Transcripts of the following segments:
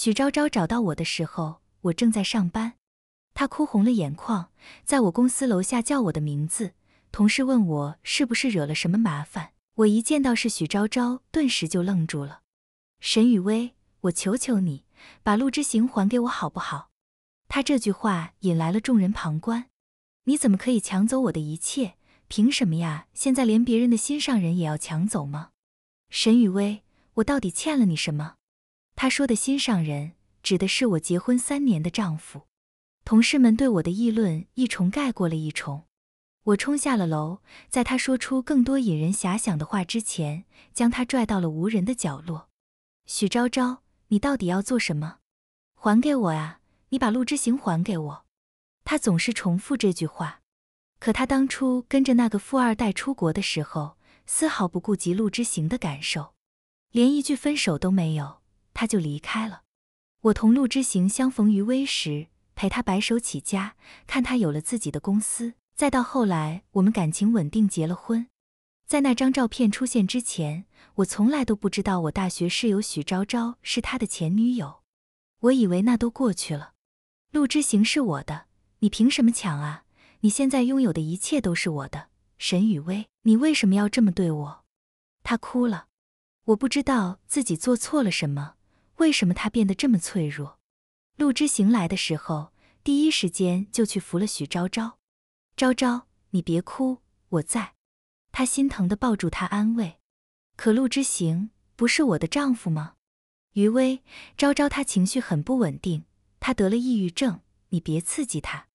许昭昭找到我的时候，我正在上班。她哭红了眼眶，在我公司楼下叫我的名字。同事问我是不是惹了什么麻烦，我一见到是许昭昭，顿时就愣住了。沈雨薇，我求求你，把陆之行还给我好不好？他这句话引来了众人旁观。你怎么可以抢走我的一切？凭什么呀？现在连别人的心上人也要抢走吗？沈雨薇，我到底欠了你什么？他说的心上人，指的是我结婚三年的丈夫。同事们对我的议论一重盖过了一重。我冲下了楼，在他说出更多引人遐想的话之前，将他拽到了无人的角落。许昭昭，你到底要做什么？还给我啊！你把陆之行还给我。他总是重复这句话。可他当初跟着那个富二代出国的时候，丝毫不顾及陆之行的感受，连一句分手都没有，他就离开了。我同陆之行相逢于微时，陪他白手起家，看他有了自己的公司。再到后来，我们感情稳定，结了婚。在那张照片出现之前，我从来都不知道我大学室友许昭昭是他的前女友。我以为那都过去了。陆之行是我的，你凭什么抢啊？你现在拥有的一切都是我的。沈雨薇，你为什么要这么对我？他哭了。我不知道自己做错了什么，为什么他变得这么脆弱？陆之行来的时候，第一时间就去扶了许昭昭。昭昭，你别哭，我在。他心疼的抱住她安慰。可陆之行不是我的丈夫吗？余威，昭昭她情绪很不稳定，她得了抑郁症，你别刺激她。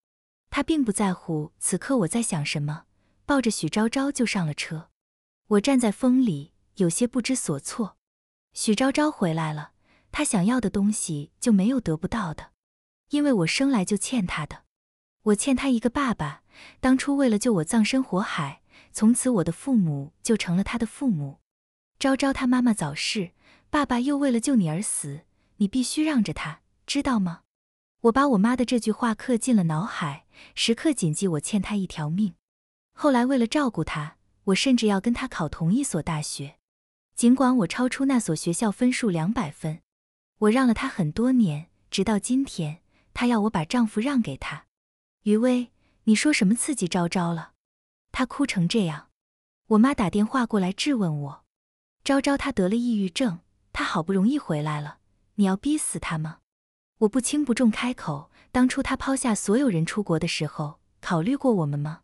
他并不在乎此刻我在想什么，抱着许昭昭就上了车。我站在风里，有些不知所措。许昭昭回来了，他想要的东西就没有得不到的，因为我生来就欠他的。我欠他一个爸爸，当初为了救我葬身火海，从此我的父母就成了他的父母。昭昭他妈妈早逝，爸爸又为了救你而死，你必须让着他，知道吗？我把我妈的这句话刻进了脑海，时刻谨记我欠他一条命。后来为了照顾他，我甚至要跟他考同一所大学，尽管我超出那所学校分数两百分，我让了他很多年，直到今天，他要我把丈夫让给他。余薇，你说什么刺激昭昭了？她哭成这样。我妈打电话过来质问我，昭昭她得了抑郁症，她好不容易回来了，你要逼死她吗？我不轻不重开口，当初她抛下所有人出国的时候，考虑过我们吗？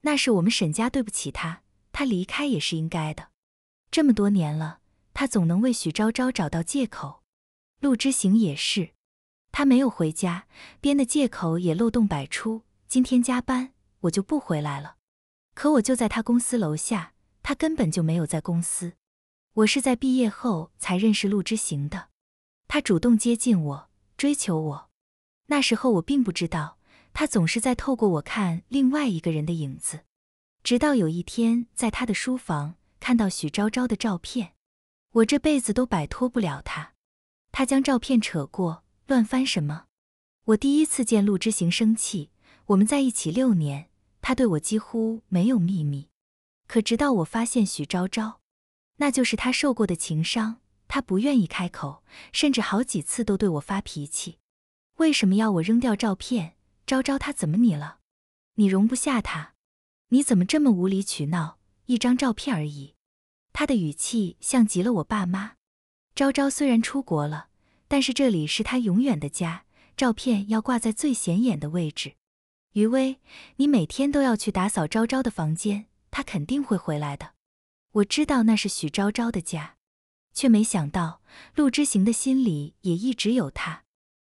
那是我们沈家对不起她，她离开也是应该的。这么多年了，她总能为许昭昭找到借口。陆之行也是。他没有回家，编的借口也漏洞百出。今天加班，我就不回来了。可我就在他公司楼下，他根本就没有在公司。我是在毕业后才认识陆之行的，他主动接近我，追求我。那时候我并不知道，他总是在透过我看另外一个人的影子。直到有一天，在他的书房看到许昭昭的照片，我这辈子都摆脱不了他。他将照片扯过。乱翻什么？我第一次见陆之行生气。我们在一起六年，他对我几乎没有秘密。可直到我发现许昭昭，那就是他受过的情伤。他不愿意开口，甚至好几次都对我发脾气。为什么要我扔掉照片？昭昭他怎么你了？你容不下他？你怎么这么无理取闹？一张照片而已。他的语气像极了我爸妈。昭昭虽然出国了。但是这里是她永远的家，照片要挂在最显眼的位置。余薇，你每天都要去打扫昭昭的房间，她肯定会回来的。我知道那是许昭昭的家，却没想到陆之行的心里也一直有她。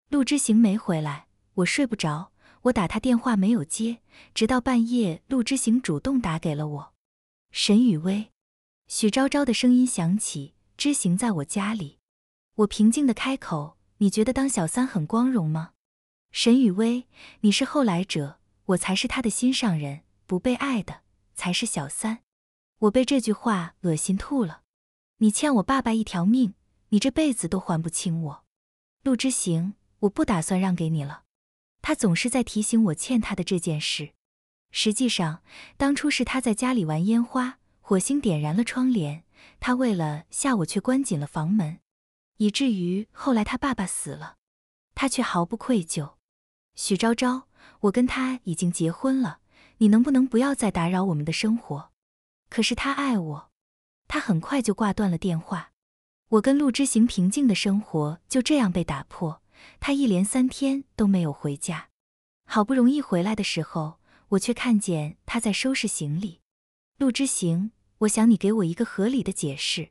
陆之行没回来，我睡不着，我打他电话没有接，直到半夜，陆之行主动打给了我。沈雨薇，许昭昭的声音响起，之行在我家里。我平静的开口：“你觉得当小三很光荣吗？”沈雨薇，你是后来者，我才是他的心上人，不被爱的才是小三。我被这句话恶心吐了。你欠我爸爸一条命，你这辈子都还不清我。陆之行，我不打算让给你了。他总是在提醒我欠他的这件事。实际上，当初是他在家里玩烟花，火星点燃了窗帘，他为了吓我，却关紧了房门。以至于后来他爸爸死了，他却毫不愧疚。许昭昭，我跟他已经结婚了，你能不能不要再打扰我们的生活？可是他爱我，他很快就挂断了电话。我跟陆之行平静的生活就这样被打破，他一连三天都没有回家。好不容易回来的时候，我却看见他在收拾行李。陆之行，我想你给我一个合理的解释。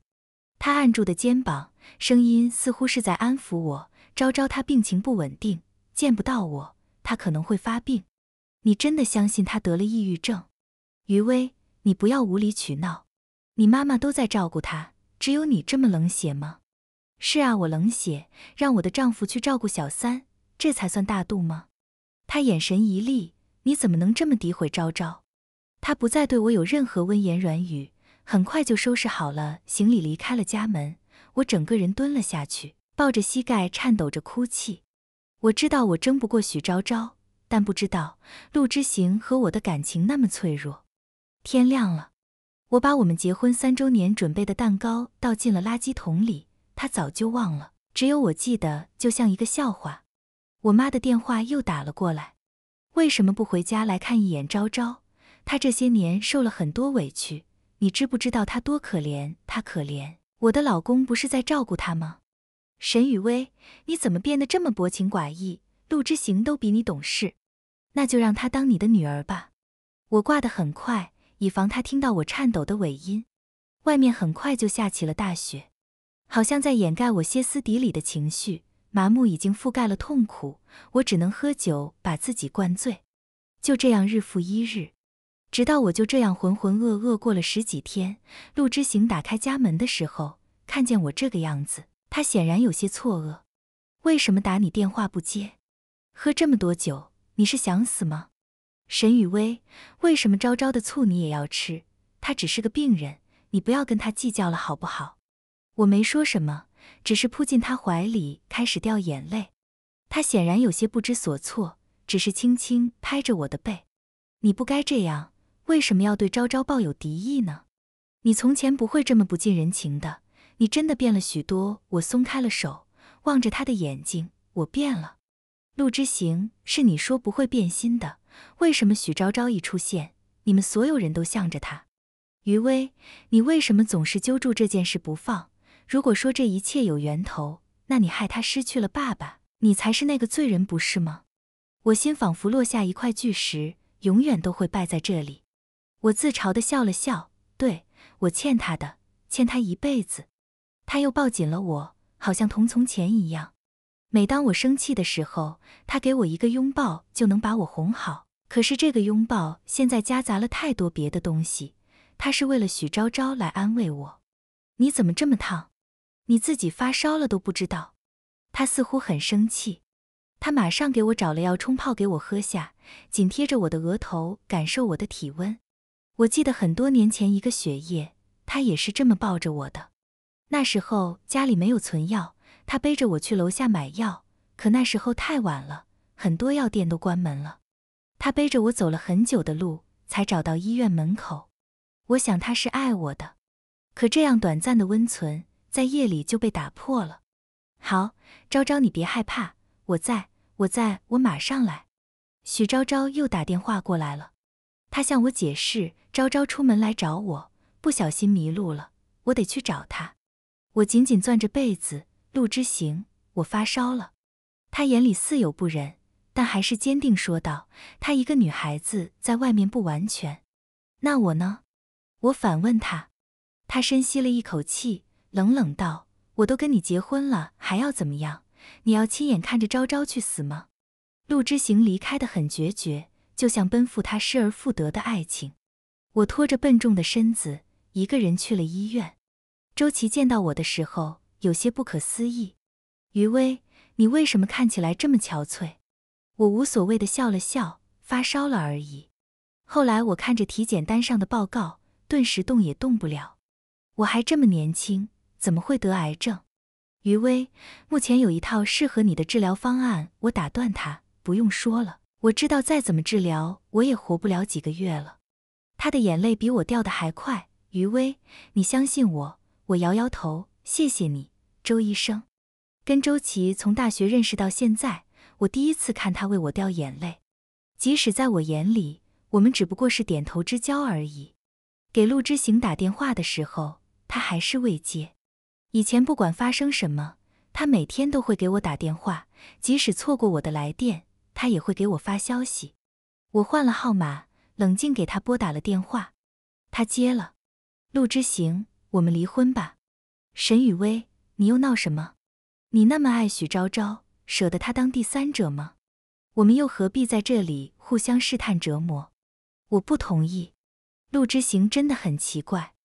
他按住的肩膀，声音似乎是在安抚我。昭昭他病情不稳定，见不到我，他可能会发病。你真的相信他得了抑郁症？余威，你不要无理取闹。你妈妈都在照顾他。只有你这么冷血吗？是啊，我冷血，让我的丈夫去照顾小三，这才算大度吗？他眼神一厉，你怎么能这么诋毁昭昭？他不再对我有任何温言软语，很快就收拾好了行李离开了家门。我整个人蹲了下去，抱着膝盖颤抖着哭泣。我知道我争不过许昭昭，但不知道陆之行和我的感情那么脆弱。天亮了。我把我们结婚三周年准备的蛋糕倒进了垃圾桶里，他早就忘了，只有我记得，就像一个笑话。我妈的电话又打了过来，为什么不回家来看一眼昭昭？她这些年受了很多委屈，你知不知道她多可怜？她可怜，我的老公不是在照顾她吗？沈雨薇，你怎么变得这么薄情寡义？陆之行都比你懂事，那就让他当你的女儿吧。我挂得很快。以防他听到我颤抖的尾音，外面很快就下起了大雪，好像在掩盖我歇斯底里的情绪。麻木已经覆盖了痛苦，我只能喝酒把自己灌醉。就这样日复一日，直到我就这样浑浑噩噩过了十几天。陆之行打开家门的时候，看见我这个样子，他显然有些错愕。为什么打你电话不接？喝这么多酒，你是想死吗？沈雨薇，为什么昭昭的醋你也要吃？他只是个病人，你不要跟他计较了，好不好？我没说什么，只是扑进他怀里，开始掉眼泪。他显然有些不知所措，只是轻轻拍着我的背。你不该这样，为什么要对昭昭抱有敌意呢？你从前不会这么不近人情的，你真的变了许多。我松开了手，望着他的眼睛，我变了。陆之行，是你说不会变心的。为什么许昭昭一出现，你们所有人都向着他？余威，你为什么总是揪住这件事不放？如果说这一切有源头，那你害他失去了爸爸，你才是那个罪人，不是吗？我心仿佛落下一块巨石，永远都会败在这里。我自嘲的笑了笑，对我欠他的，欠他一辈子。他又抱紧了我，好像同从前一样。每当我生气的时候，他给我一个拥抱就能把我哄好。可是这个拥抱现在夹杂了太多别的东西，他是为了许昭昭来安慰我。你怎么这么烫？你自己发烧了都不知道。他似乎很生气，他马上给我找了药冲泡给我喝下，紧贴着我的额头感受我的体温。我记得很多年前一个雪夜，他也是这么抱着我的。那时候家里没有存药。他背着我去楼下买药，可那时候太晚了，很多药店都关门了。他背着我走了很久的路，才找到医院门口。我想他是爱我的，可这样短暂的温存，在夜里就被打破了。好，昭昭，你别害怕，我在，我在，我马上来。许昭昭又打电话过来了，他向我解释，昭昭出门来找我，不小心迷路了，我得去找他。我紧紧攥着被子。陆之行，我发烧了。他眼里似有不忍，但还是坚定说道：“她一个女孩子在外面不完全。那我呢？”我反问他。他深吸了一口气，冷冷道：“我都跟你结婚了，还要怎么样？你要亲眼看着昭昭去死吗？”陆之行离开的很决绝，就像奔赴他失而复得的爱情。我拖着笨重的身子，一个人去了医院。周琦见到我的时候。有些不可思议，余威，你为什么看起来这么憔悴？我无所谓的笑了笑，发烧了而已。后来我看着体检单上的报告，顿时动也动不了。我还这么年轻，怎么会得癌症？余威，目前有一套适合你的治疗方案。我打断他，不用说了，我知道再怎么治疗，我也活不了几个月了。他的眼泪比我掉的还快。余威，你相信我？我摇摇头，谢谢你。周医生。跟周琦从大学认识到现在，我第一次看他为我掉眼泪。即使在我眼里，我们只不过是点头之交而已。给陆之行打电话的时候，他还是未接。以前不管发生什么，他每天都会给我打电话，即使错过我的来电，他也会给我发消息。我换了号码，冷静给他拨打了电话，他接了。陆之行，我们离婚吧。沈雨薇，你又闹什么？你那么爱许昭昭，舍得她当第三者吗？我们又何必在这里互相试探折磨？我不同意。陆之行真的很奇怪，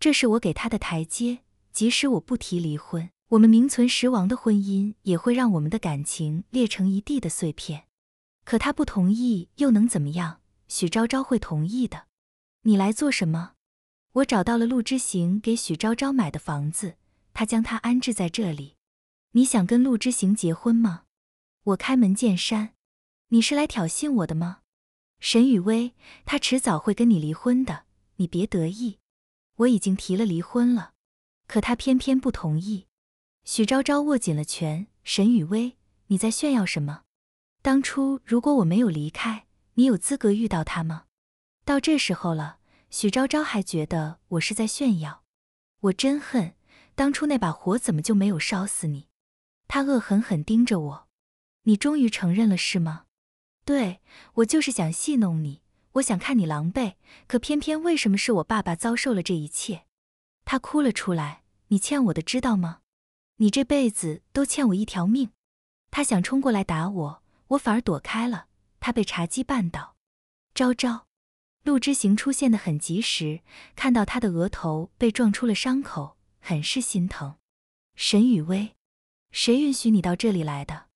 这是我给他的台阶。即使我不提离婚，我们名存实亡的婚姻也会让我们的感情裂成一地的碎片。可他不同意，又能怎么样？许昭昭会同意的。你来做什么？我找到了陆之行给许昭昭买的房子，他将她安置在这里。你想跟陆之行结婚吗？我开门见山。你是来挑衅我的吗？沈雨薇，他迟早会跟你离婚的，你别得意。我已经提了离婚了，可他偏偏不同意。许昭昭握紧了拳。沈雨薇，你在炫耀什么？当初如果我没有离开，你有资格遇到他吗？到这时候了，许昭昭还觉得我是在炫耀。我真恨当初那把火怎么就没有烧死你。他恶狠狠盯着我。你终于承认了是吗？对我就是想戏弄你，我想看你狼狈，可偏偏为什么是我爸爸遭受了这一切？他哭了出来。你欠我的知道吗？你这辈子都欠我一条命。他想冲过来打我，我反而躲开了。他被茶几绊倒。昭昭，陆之行出现的很及时，看到他的额头被撞出了伤口，很是心疼。沈雨薇，谁允许你到这里来的？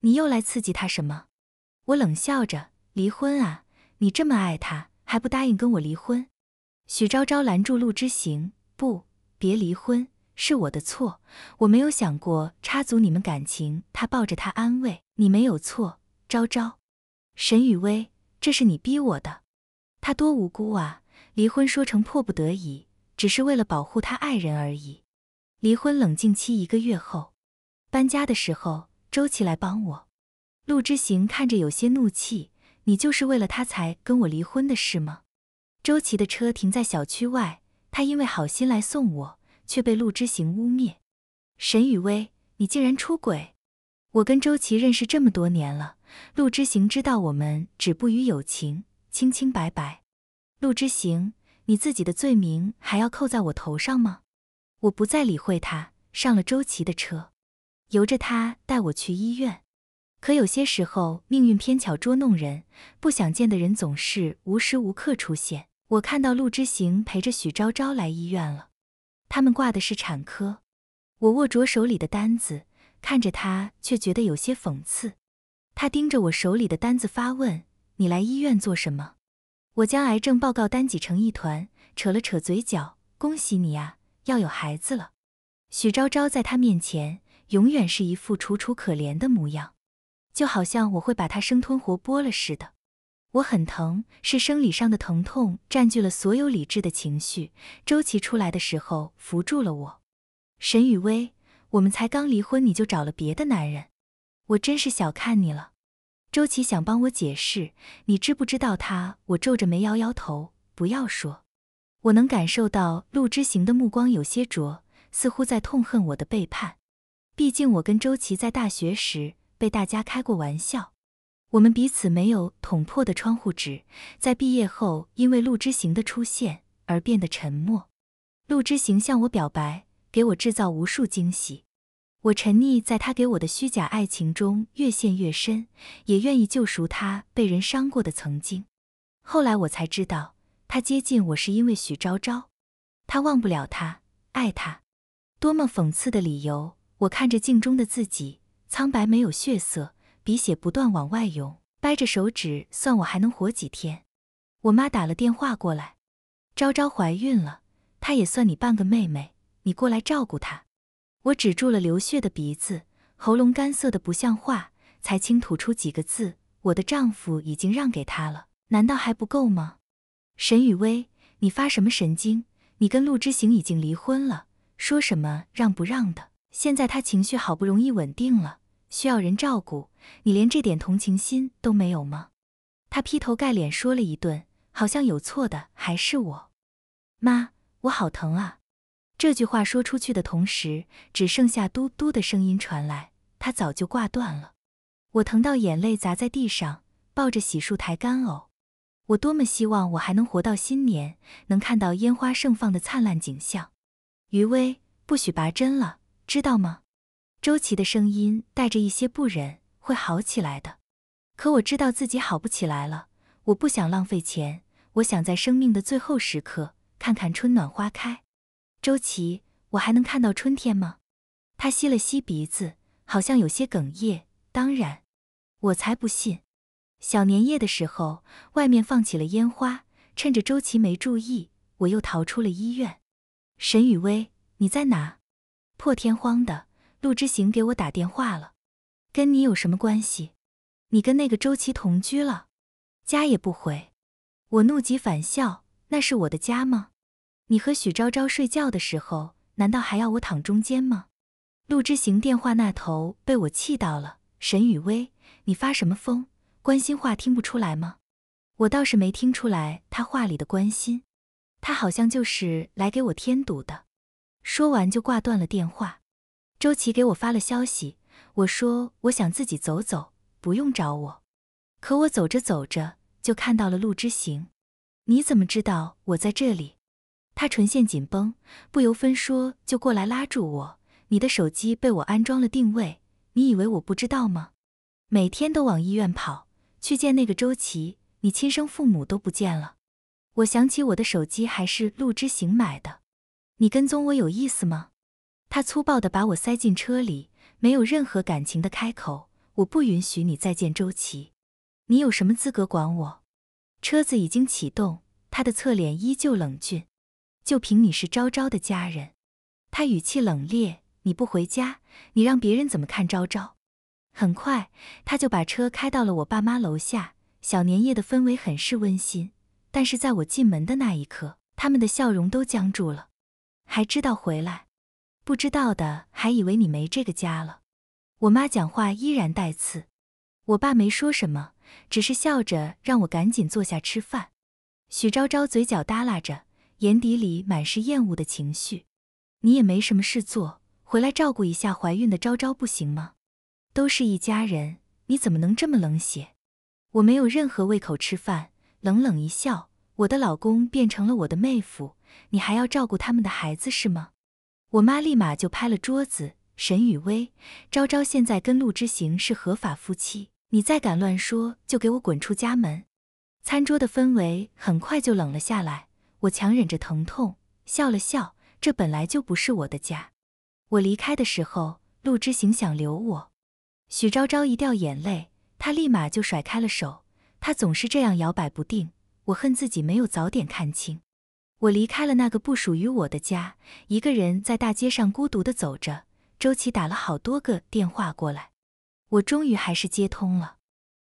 你又来刺激他什么？我冷笑着，离婚啊！你这么爱他，还不答应跟我离婚？许昭昭拦住陆之行，不，别离婚，是我的错，我没有想过插足你们感情。他抱着他安慰，你没有错，昭昭。沈雨薇，这是你逼我的，他多无辜啊！离婚说成迫不得已，只是为了保护他爱人而已。离婚冷静期一个月后，搬家的时候，周琦来帮我。陆之行看着有些怒气，你就是为了他才跟我离婚的是吗？周琦的车停在小区外，他因为好心来送我，却被陆之行污蔑。沈雨薇，你竟然出轨！我跟周琦认识这么多年了，陆之行知道我们止步于友情，清清白白。陆之行，你自己的罪名还要扣在我头上吗？我不再理会他，上了周琦的车，由着他带我去医院。可有些时候，命运偏巧捉弄人，不想见的人总是无时无刻出现。我看到陆之行陪着许昭昭来医院了，他们挂的是产科。我握着手里的单子，看着他，却觉得有些讽刺。他盯着我手里的单子发问：“你来医院做什么？”我将癌症报告单挤成一团，扯了扯嘴角：“恭喜你啊，要有孩子了。”许昭昭在他面前永远是一副楚楚可怜的模样。就好像我会把他生吞活剥了似的，我很疼，是生理上的疼痛占据了所有理智的情绪。周琦出来的时候扶住了我。沈雨薇，我们才刚离婚你就找了别的男人，我真是小看你了。周琦想帮我解释，你知不知道他？我皱着眉摇摇头，不要说。我能感受到陆之行的目光有些灼，似乎在痛恨我的背叛。毕竟我跟周琦在大学时。被大家开过玩笑，我们彼此没有捅破的窗户纸，在毕业后因为陆之行的出现而变得沉默。陆之行向我表白，给我制造无数惊喜，我沉溺在他给我的虚假爱情中，越陷越深，也愿意救赎他被人伤过的曾经。后来我才知道，他接近我是因为许昭昭，他忘不了他，爱他，多么讽刺的理由！我看着镜中的自己。苍白没有血色，鼻血不断往外涌，掰着手指算我还能活几天。我妈打了电话过来，昭昭怀孕了，她也算你半个妹妹，你过来照顾她。我止住了流血的鼻子，喉咙干涩的不像话，才轻吐出几个字：我的丈夫已经让给她了，难道还不够吗？沈雨薇，你发什么神经？你跟陆之行已经离婚了，说什么让不让的？现在他情绪好不容易稳定了，需要人照顾，你连这点同情心都没有吗？他劈头盖脸说了一顿，好像有错的还是我。妈，我好疼啊！这句话说出去的同时，只剩下嘟嘟的声音传来，他早就挂断了。我疼到眼泪砸在地上，抱着洗漱台干呕。我多么希望我还能活到新年，能看到烟花盛放的灿烂景象。余威，不许拔针了，知道吗？周琦的声音带着一些不忍，会好起来的。可我知道自己好不起来了，我不想浪费钱，我想在生命的最后时刻看看春暖花开。周琦，我还能看到春天吗？他吸了吸鼻子，好像有些哽咽。当然，我才不信。小年夜的时候，外面放起了烟花，趁着周琦没注意，我又逃出了医院。沈雨薇，你在哪？破天荒的，陆之行给我打电话了，跟你有什么关系？你跟那个周琦同居了，家也不回。我怒极反笑，那是我的家吗？你和许昭昭睡觉的时候，难道还要我躺中间吗？陆之行电话那头被我气到了。沈雨薇，你发什么疯？关心话听不出来吗？我倒是没听出来他话里的关心，他好像就是来给我添堵的。说完就挂断了电话。周琦给我发了消息，我说我想自己走走。不用找我，可我走着走着就看到了陆之行。你怎么知道我在这里？他唇线紧绷，不由分说就过来拉住我。你的手机被我安装了定位，你以为我不知道吗？每天都往医院跑去见那个周琦，你亲生父母都不见了。我想起我的手机还是陆之行买的，你跟踪我有意思吗？他粗暴地把我塞进车里，没有任何感情的开口。我不允许你再见周琦，你有什么资格管我？车子已经启动，他的侧脸依旧冷峻。就凭你是昭昭的家人，他语气冷冽。你不回家，你让别人怎么看昭昭？很快，他就把车开到了我爸妈楼下。小年夜的氛围很是温馨，但是在我进门的那一刻，他们的笑容都僵住了。还知道回来？不知道的还以为你没这个家了。我妈讲话依然带刺，我爸没说什么，只是笑着让我赶紧坐下吃饭。许昭昭嘴角耷拉着，眼底里满是厌恶的情绪。你也没什么事做，回来照顾一下怀孕的昭昭不行吗？都是一家人，你怎么能这么冷血？我没有任何胃口吃饭，冷冷一笑。我的老公变成了我的妹夫，你还要照顾他们的孩子是吗？我妈立马就拍了桌子。沈雨薇，昭昭现在跟陆之行是合法夫妻，你再敢乱说，就给我滚出家门！餐桌的氛围很快就冷了下来，我强忍着疼痛笑了笑，这本来就不是我的家。我离开的时候，陆之行想留我。许昭昭一掉眼泪，他立马就甩开了手，他总是这样摇摆不定，我恨自己没有早点看清。我离开了那个不属于我的家，一个人在大街上孤独的走着。周琦打了好多个电话过来，我终于还是接通了。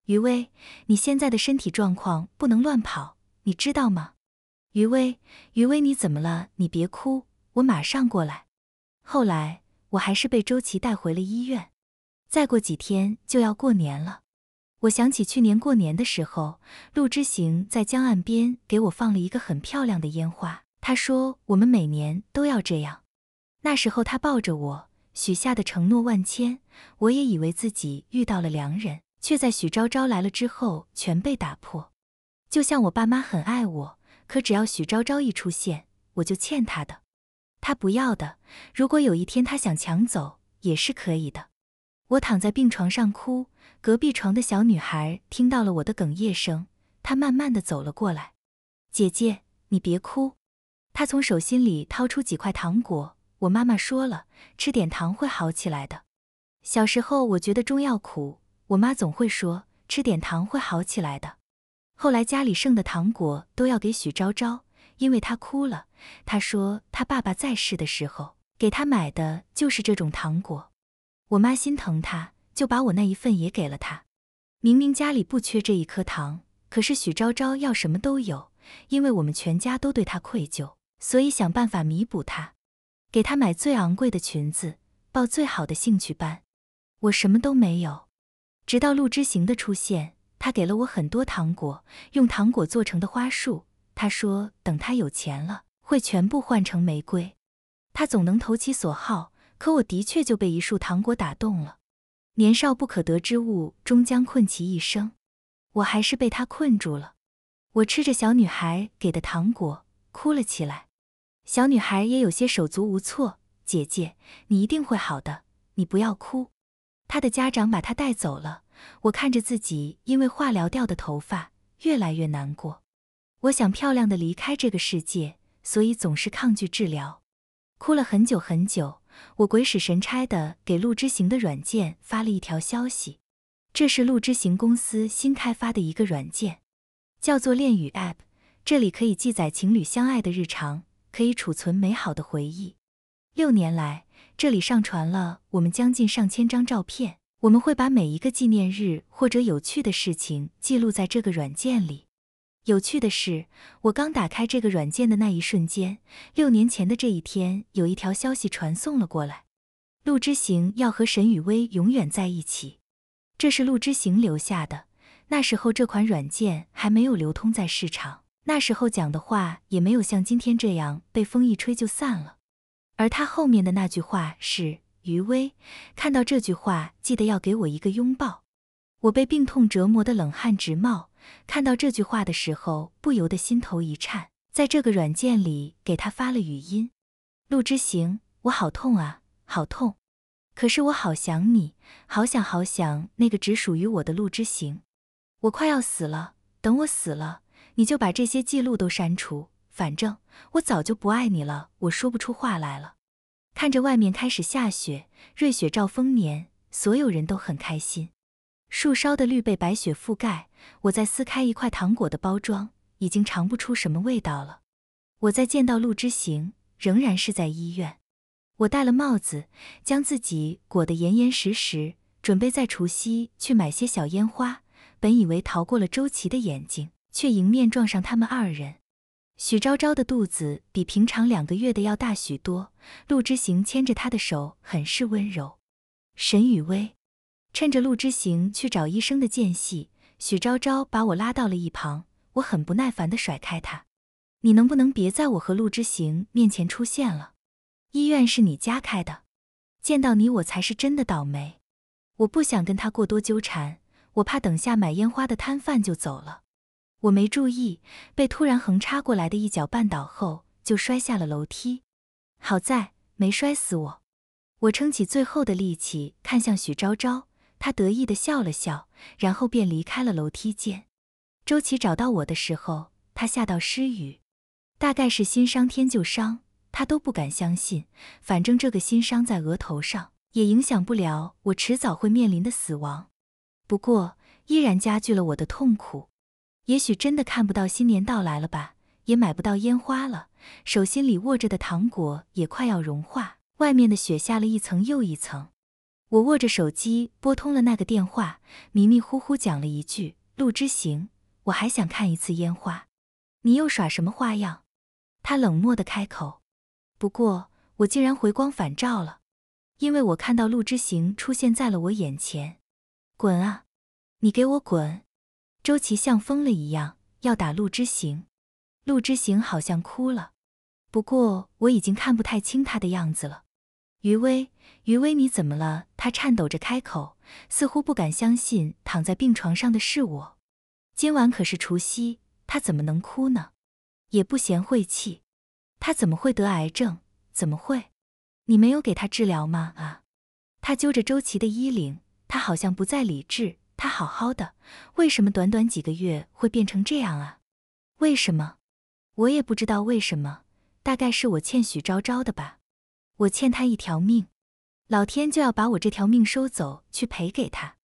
余威，你现在的身体状况不能乱跑，你知道吗？余威，余威，你怎么了？你别哭，我马上过来。后来我还是被周琦带回了医院。再过几天就要过年了，我想起去年过年的时候，陆之行在江岸边给我放了一个很漂亮的烟花。他说我们每年都要这样。那时候他抱着我。许下的承诺万千，我也以为自己遇到了良人，却在许昭昭来了之后全被打破。就像我爸妈很爱我，可只要许昭昭一出现，我就欠他的。他不要的，如果有一天他想抢走，也是可以的。我躺在病床上哭，隔壁床的小女孩听到了我的哽咽声，她慢慢的走了过来。姐姐，你别哭。她从手心里掏出几块糖果。我妈妈说了，吃点糖会好起来的。小时候我觉得中药苦，我妈总会说吃点糖会好起来的。后来家里剩的糖果都要给许昭昭，因为她哭了。她说她爸爸在世的时候给她买的就是这种糖果。我妈心疼她，就把我那一份也给了她。明明家里不缺这一颗糖，可是许昭昭要什么都有，因为我们全家都对她愧疚，所以想办法弥补她。给她买最昂贵的裙子，报最好的兴趣班，我什么都没有。直到陆之行的出现，他给了我很多糖果，用糖果做成的花束。他说等他有钱了，会全部换成玫瑰。他总能投其所好，可我的确就被一束糖果打动了。年少不可得之物，终将困其一生。我还是被他困住了。我吃着小女孩给的糖果，哭了起来。小女孩也有些手足无措。姐姐，你一定会好的，你不要哭。她的家长把她带走了。我看着自己因为化疗掉的头发，越来越难过。我想漂亮的离开这个世界，所以总是抗拒治疗。哭了很久很久。我鬼使神差的给陆之行的软件发了一条消息，这是陆之行公司新开发的一个软件，叫做恋语 App。这里可以记载情侣相爱的日常，可以储存美好的回忆。六年来，这里上传了我们将近上千张照片。我们会把每一个纪念日或者有趣的事情记录在这个软件里。有趣的是，我刚打开这个软件的那一瞬间，六年前的这一天，有一条消息传送了过来：陆之行要和沈雨薇永远在一起。这是陆之行留下的。那时候这款软件还没有流通在市场，那时候讲的话也没有像今天这样被风一吹就散了。而他后面的那句话是：余薇，看到这句话记得要给我一个拥抱。我被病痛折磨的冷汗直冒。看到这句话的时候，不由得心头一颤，在这个软件里给他发了语音：“陆之行，我好痛啊，好痛！可是我好想你，好想好想那个只属于我的陆之行。我快要死了，等我死了，你就把这些记录都删除。反正我早就不爱你了。”我说不出话来了。看着外面开始下雪，瑞雪兆丰年，所有人都很开心。树梢的绿被白雪覆盖。我在撕开一块糖果的包装，已经尝不出什么味道了。我在见到陆之行，仍然是在医院。我戴了帽子，将自己裹得严严实实，准备在除夕去买些小烟花。本以为逃过了周琦的眼睛，却迎面撞上他们二人。许昭昭的肚子比平常两个月的要大许多。陆之行牵着她的手，很是温柔。沈雨薇。趁着陆之行去找医生的间隙，许昭昭把我拉到了一旁。我很不耐烦地甩开他：“你能不能别在我和陆之行面前出现了？医院是你家开的，见到你我才是真的倒霉。我不想跟他过多纠缠，我怕等下买烟花的摊贩就走了。”我没注意，被突然横插过来的一脚绊倒后，就摔下了楼梯。好在没摔死我。我撑起最后的力气，看向许昭昭。他得意的笑了笑，然后便离开了楼梯间。周琦找到我的时候，他吓到失语，大概是新伤天旧伤，他都不敢相信。反正这个新伤在额头上，也影响不了我迟早会面临的死亡。不过，依然加剧了我的痛苦。也许真的看不到新年到来了吧，也买不到烟花了，手心里握着的糖果也快要融化，外面的雪下了一层又一层。我握着手机拨通了那个电话，迷迷糊糊讲了一句：“陆之行，我还想看一次烟花，你又耍什么花样？”他冷漠的开口。不过我竟然回光返照了，因为我看到陆之行出现在了我眼前。滚啊！你给我滚！周琦像疯了一样要打陆之行，陆之行好像哭了，不过我已经看不太清他的样子了。余威，余威，你怎么了？他颤抖着开口，似乎不敢相信躺在病床上的是我。今晚可是除夕，他怎么能哭呢？也不嫌晦气，他怎么会得癌症？怎么会？你没有给他治疗吗？啊！他揪着周琦的衣领，他好像不再理智。他好好的，为什么短短几个月会变成这样啊？为什么？我也不知道为什么，大概是我欠许昭昭的吧。我欠他一条命，老天就要把我这条命收走，去赔给他。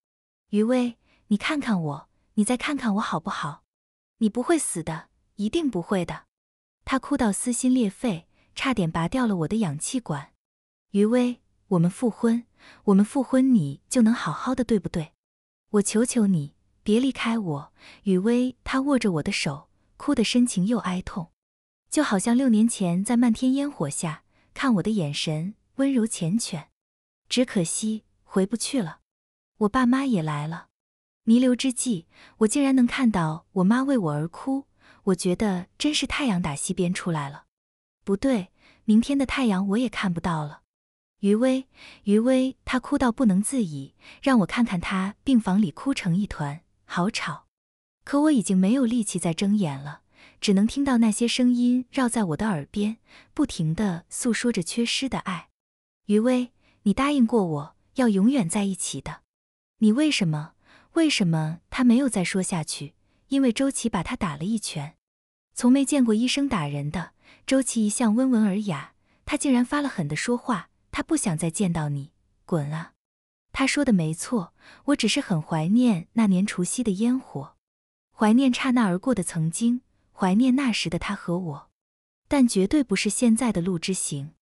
余威，你看看我，你再看看我好不好？你不会死的，一定不会的。他哭到撕心裂肺，差点拔掉了我的氧气管。余威，我们复婚，我们复婚，你就能好好的，对不对？我求求你，别离开我。雨薇，他握着我的手，哭得深情又哀痛，就好像六年前在漫天烟火下。看我的眼神温柔缱绻，只可惜回不去了。我爸妈也来了。弥留之际，我竟然能看到我妈为我而哭，我觉得真是太阳打西边出来了。不对，明天的太阳我也看不到了。余威，余威，她哭到不能自已，让我看看她病房里哭成一团，好吵。可我已经没有力气再睁眼了，只能听到那些声音绕在我的耳边，不停地诉说着缺失的爱。余威，你答应过我要永远在一起的，你为什么？为什么？他没有再说下去，因为周琦把他打了一拳。从没见过医生打人的周琦一向温文尔雅，他竟然发了狠的说话。他不想再见到你，滚啊！他说的没错，我只是很怀念那年除夕的烟火，怀念刹那而过的曾经，怀念那时的他和我，但绝对不是现在的陆之行。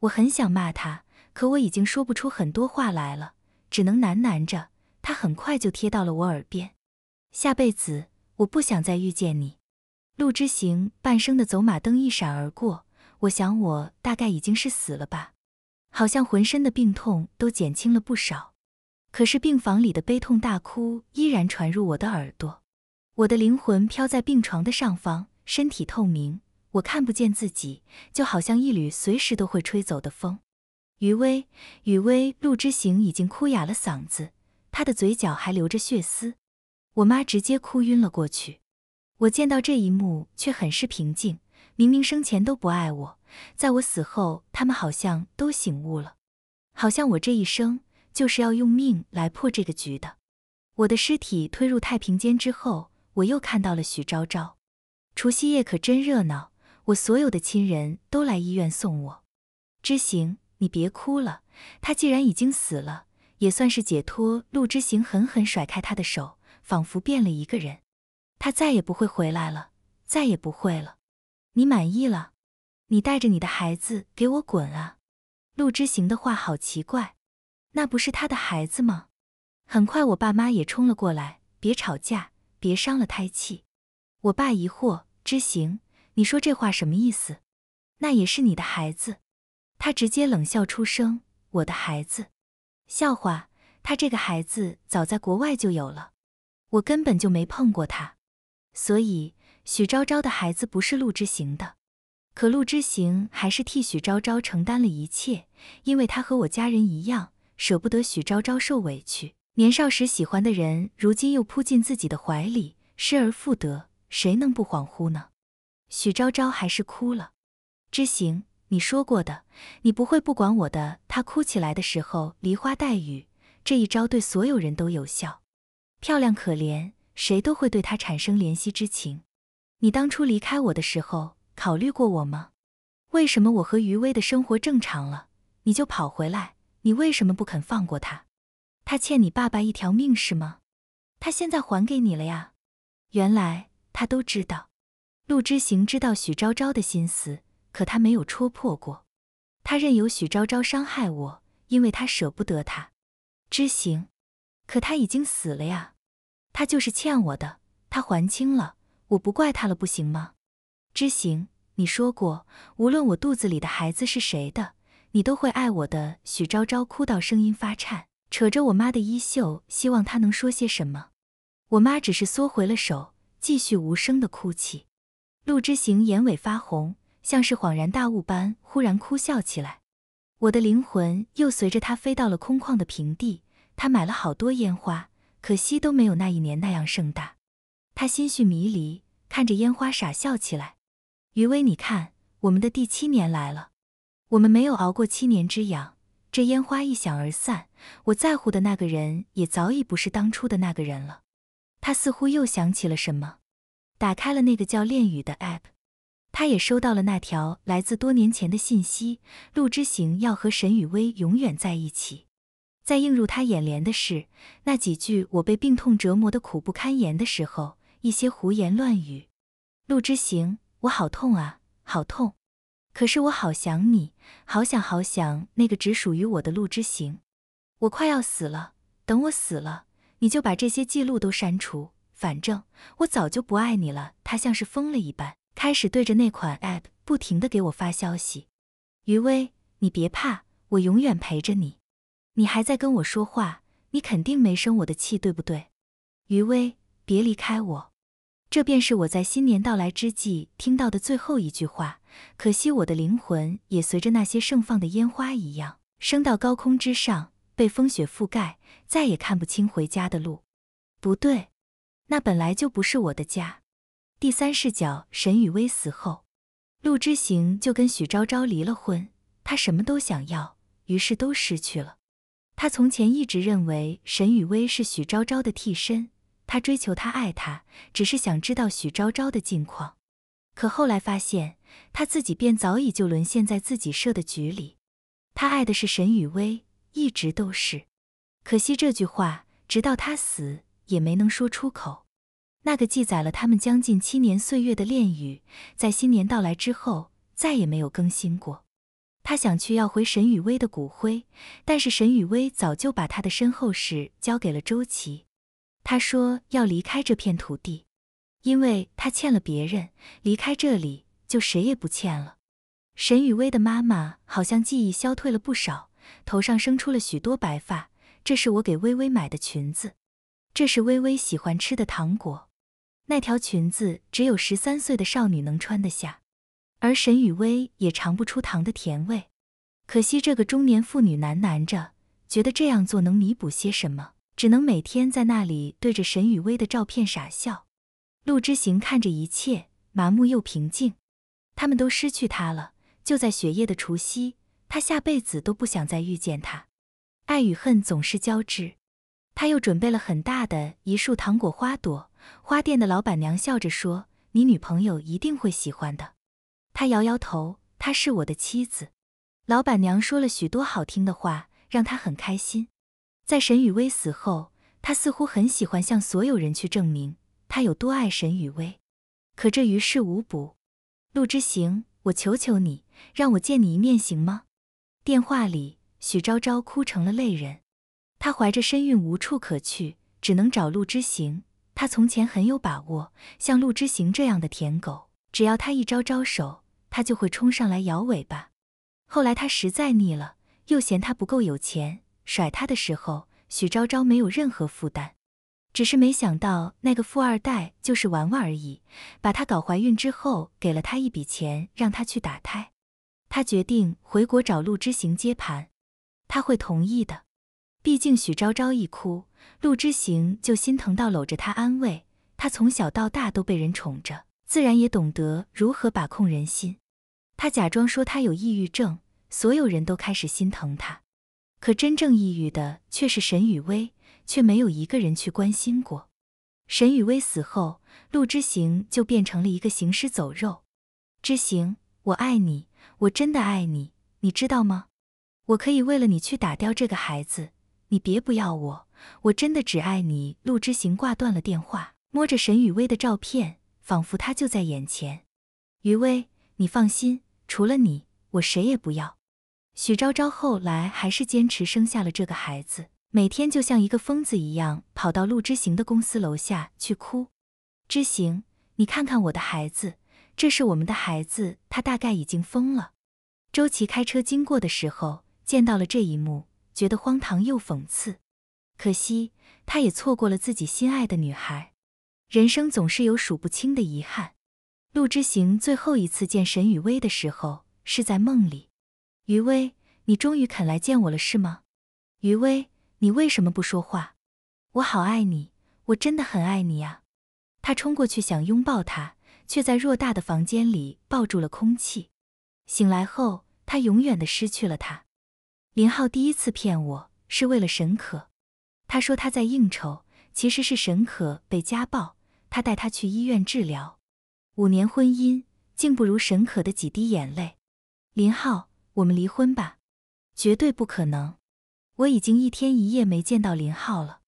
我很想骂他，可我已经说不出很多话来了，只能喃喃着。他很快就贴到了我耳边，下辈子我不想再遇见你。陆之行半生的走马灯一闪而过，我想我大概已经是死了吧。好像浑身的病痛都减轻了不少，可是病房里的悲痛大哭依然传入我的耳朵。我的灵魂飘在病床的上方，身体透明，我看不见自己，就好像一缕随时都会吹走的风。余威，余威，陆之行已经哭哑了嗓子，他的嘴角还流着血丝。我妈直接哭晕了过去。我见到这一幕却很是平静，明明生前都不爱我。在我死后，他们好像都醒悟了，好像我这一生就是要用命来破这个局的。我的尸体推入太平间之后，我又看到了许昭昭。除夕夜可真热闹，我所有的亲人都来医院送我。知行，你别哭了，他既然已经死了，也算是解脱。陆之行狠狠甩开他的手，仿佛变了一个人，他再也不会回来了，再也不会了。你满意了？你带着你的孩子给我滚啊！陆之行的话好奇怪，那不是他的孩子吗？很快我爸妈也冲了过来，别吵架，别伤了胎气。我爸疑惑：之行，你说这话什么意思？那也是你的孩子。他直接冷笑出声：我的孩子？笑话，他这个孩子早在国外就有了，我根本就没碰过他。所以许昭昭的孩子不是陆之行的。可陆之行还是替许昭昭承担了一切，因为他和我家人一样，舍不得许昭昭受委屈。年少时喜欢的人，如今又扑进自己的怀里，失而复得，谁能不恍惚呢？许昭昭还是哭了。之行，你说过的，你不会不管我的。他哭起来的时候，梨花带雨，这一招对所有人都有效。漂亮可怜，谁都会对她产生怜惜之情。你当初离开我的时候。考虑过我吗？为什么我和余威的生活正常了，你就跑回来？你为什么不肯放过他？他欠你爸爸一条命是吗？他现在还给你了呀。原来他都知道。陆之行知道许昭昭的心思，可他没有戳破过。他任由许昭昭伤害我，因为他舍不得他。知行，可他已经死了呀。他就是欠我的，他还清了，我不怪他了，不行吗？知行，你说过，无论我肚子里的孩子是谁的，你都会爱我的。许昭昭哭到声音发颤，扯着我妈的衣袖，希望她能说些什么。我妈只是缩回了手，继续无声的哭泣。陆之行眼尾发红，像是恍然大悟般，忽然哭笑起来。我的灵魂又随着他飞到了空旷的平地。他买了好多烟花，可惜都没有那一年那样盛大。他心绪迷离，看着烟花傻笑起来。余威，你看，我们的第七年来了，我们没有熬过七年之痒。这烟花一响而散，我在乎的那个人也早已不是当初的那个人了。他似乎又想起了什么，打开了那个叫恋语的 app，他也收到了那条来自多年前的信息：陆之行要和沈雨薇永远在一起。在映入他眼帘的是那几句我被病痛折磨的苦不堪言的时候，一些胡言乱语。陆之行。我好痛啊，好痛！可是我好想你，好想好想那个只属于我的陆之行。我快要死了，等我死了，你就把这些记录都删除。反正我早就不爱你了。他像是疯了一般，开始对着那款 app 不停的给我发消息。余威，你别怕，我永远陪着你。你还在跟我说话，你肯定没生我的气，对不对？余威，别离开我。这便是我在新年到来之际听到的最后一句话。可惜我的灵魂也随着那些盛放的烟花一样，升到高空之上，被风雪覆盖，再也看不清回家的路。不对，那本来就不是我的家。第三视角：沈雨薇死后，陆之行就跟许昭昭离了婚。他什么都想要，于是都失去了。他从前一直认为沈雨薇是许昭昭的替身，他追求她爱她，只是想知道许昭昭的近况。可后来发现，他自己便早已就沦陷在自己设的局里。他爱的是沈雨薇，一直都是。可惜这句话，直到他死也没能说出口。那个记载了他们将近七年岁月的恋语，在新年到来之后再也没有更新过。他想去要回沈雨薇的骨灰，但是沈雨薇早就把他的身后事交给了周琦。他说要离开这片土地。因为他欠了别人，离开这里就谁也不欠了。沈雨薇的妈妈好像记忆消退了不少，头上生出了许多白发。这是我给微微买的裙子，这是微微喜欢吃的糖果。那条裙子只有十三岁的少女能穿得下，而沈雨薇也尝不出糖的甜味。可惜这个中年妇女喃喃着，觉得这样做能弥补些什么，只能每天在那里对着沈雨薇的照片傻笑。陆之行看着一切，麻木又平静。他们都失去他了，就在雪夜的除夕，他下辈子都不想再遇见他。爱与恨总是交织。他又准备了很大的一束糖果花朵。花店的老板娘笑着说：“你女朋友一定会喜欢的。”他摇摇头：“她是我的妻子。”老板娘说了许多好听的话，让他很开心。在沈雨薇死后，他似乎很喜欢向所有人去证明。他有多爱沈雨薇，可这于事无补。陆之行，我求求你，让我见你一面行吗？电话里，许昭昭哭成了泪人。她怀着身孕无处可去，只能找陆之行。她从前很有把握，像陆之行这样的舔狗，只要他一招招手，他就会冲上来摇尾巴。后来他实在腻了，又嫌他不够有钱，甩他的时候，许昭昭没有任何负担。只是没想到那个富二代就是玩玩而已，把她搞怀孕之后，给了她一笔钱，让她去打胎。她决定回国找陆之行接盘，他会同意的。毕竟许昭昭一哭，陆之行就心疼到搂着她安慰。他从小到大都被人宠着，自然也懂得如何把控人心。他假装说他有抑郁症，所有人都开始心疼他。可真正抑郁的却是沈雨薇。却没有一个人去关心过。沈雨薇死后，陆之行就变成了一个行尸走肉。之行，我爱你，我真的爱你，你知道吗？我可以为了你去打掉这个孩子，你别不要我，我真的只爱你。陆之行挂断了电话，摸着沈雨薇的照片，仿佛她就在眼前。雨薇，你放心，除了你，我谁也不要。许昭昭后来还是坚持生下了这个孩子。每天就像一个疯子一样跑到陆之行的公司楼下去哭。之行，你看看我的孩子，这是我们的孩子，他大概已经疯了。周琦开车经过的时候见到了这一幕，觉得荒唐又讽刺。可惜他也错过了自己心爱的女孩。人生总是有数不清的遗憾。陆之行最后一次见沈雨薇的时候是在梦里。余薇，你终于肯来见我了，是吗？余薇。你为什么不说话？我好爱你，我真的很爱你啊！他冲过去想拥抱她，却在偌大的房间里抱住了空气。醒来后，他永远的失去了她。林浩第一次骗我是为了沈可，他说他在应酬，其实是沈可被家暴，他带她去医院治疗。五年婚姻竟不如沈可的几滴眼泪。林浩，我们离婚吧，绝对不可能。我已经一天一夜没见到林浩了，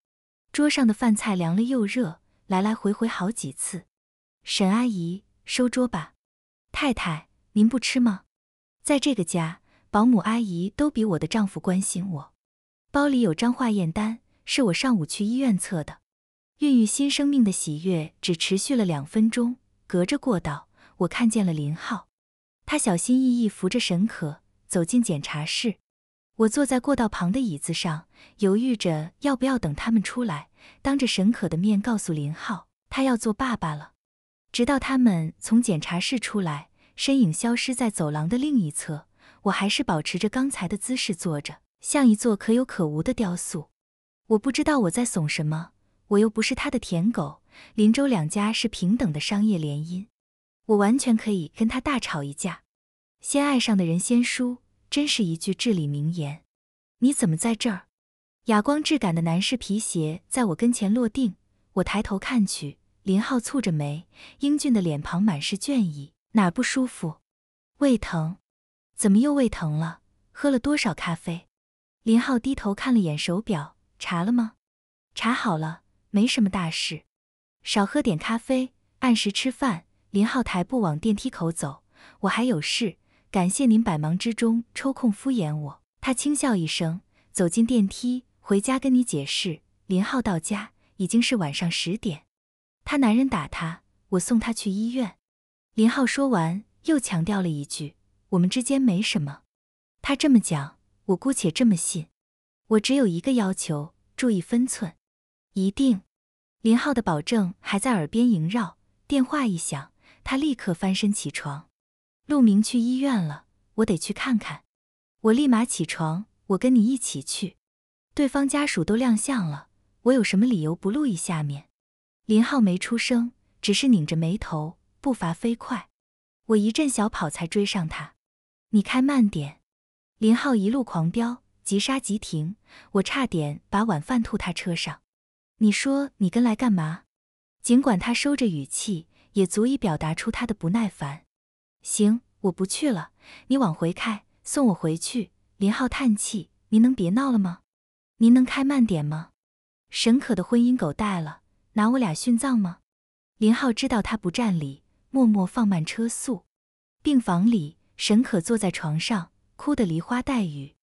桌上的饭菜凉了又热，来来回回好几次。沈阿姨，收桌吧。太太，您不吃吗？在这个家，保姆阿姨都比我的丈夫关心我。包里有张化验单，是我上午去医院测的。孕育新生命的喜悦只持续了两分钟。隔着过道，我看见了林浩，他小心翼翼扶着沈可走进检查室。我坐在过道旁的椅子上，犹豫着要不要等他们出来，当着沈可的面告诉林浩，他要做爸爸了。直到他们从检查室出来，身影消失在走廊的另一侧，我还是保持着刚才的姿势坐着，像一座可有可无的雕塑。我不知道我在怂什么，我又不是他的舔狗。林州两家是平等的商业联姻，我完全可以跟他大吵一架。先爱上的人先输。真是一句至理名言。你怎么在这儿？哑光质感的男士皮鞋在我跟前落定，我抬头看去，林浩蹙着眉，英俊的脸庞满是倦意。哪不舒服？胃疼？怎么又胃疼了？喝了多少咖啡？林浩低头看了眼手表，查了吗？查好了，没什么大事。少喝点咖啡，按时吃饭。林浩抬步往电梯口走，我还有事。感谢您百忙之中抽空敷衍我。他轻笑一声，走进电梯，回家跟你解释。林浩到家已经是晚上十点，他男人打他，我送他去医院。林浩说完，又强调了一句：“我们之间没什么。”他这么讲，我姑且这么信。我只有一个要求，注意分寸，一定。林浩的保证还在耳边萦绕。电话一响，他立刻翻身起床。陆明去医院了，我得去看看。我立马起床，我跟你一起去。对方家属都亮相了，我有什么理由不录一下面？林浩没出声，只是拧着眉头，步伐飞快。我一阵小跑才追上他。你开慢点。林浩一路狂飙，急刹急停，我差点把晚饭吐他车上。你说你跟来干嘛？尽管他收着语气，也足以表达出他的不耐烦。行，我不去了，你往回开，送我回去。林浩叹气：“您能别闹了吗？您能开慢点吗？沈可的婚姻狗带了，拿我俩殉葬吗？”林浩知道他不占理，默默放慢车速。病房里，沈可坐在床上，哭得梨花带雨。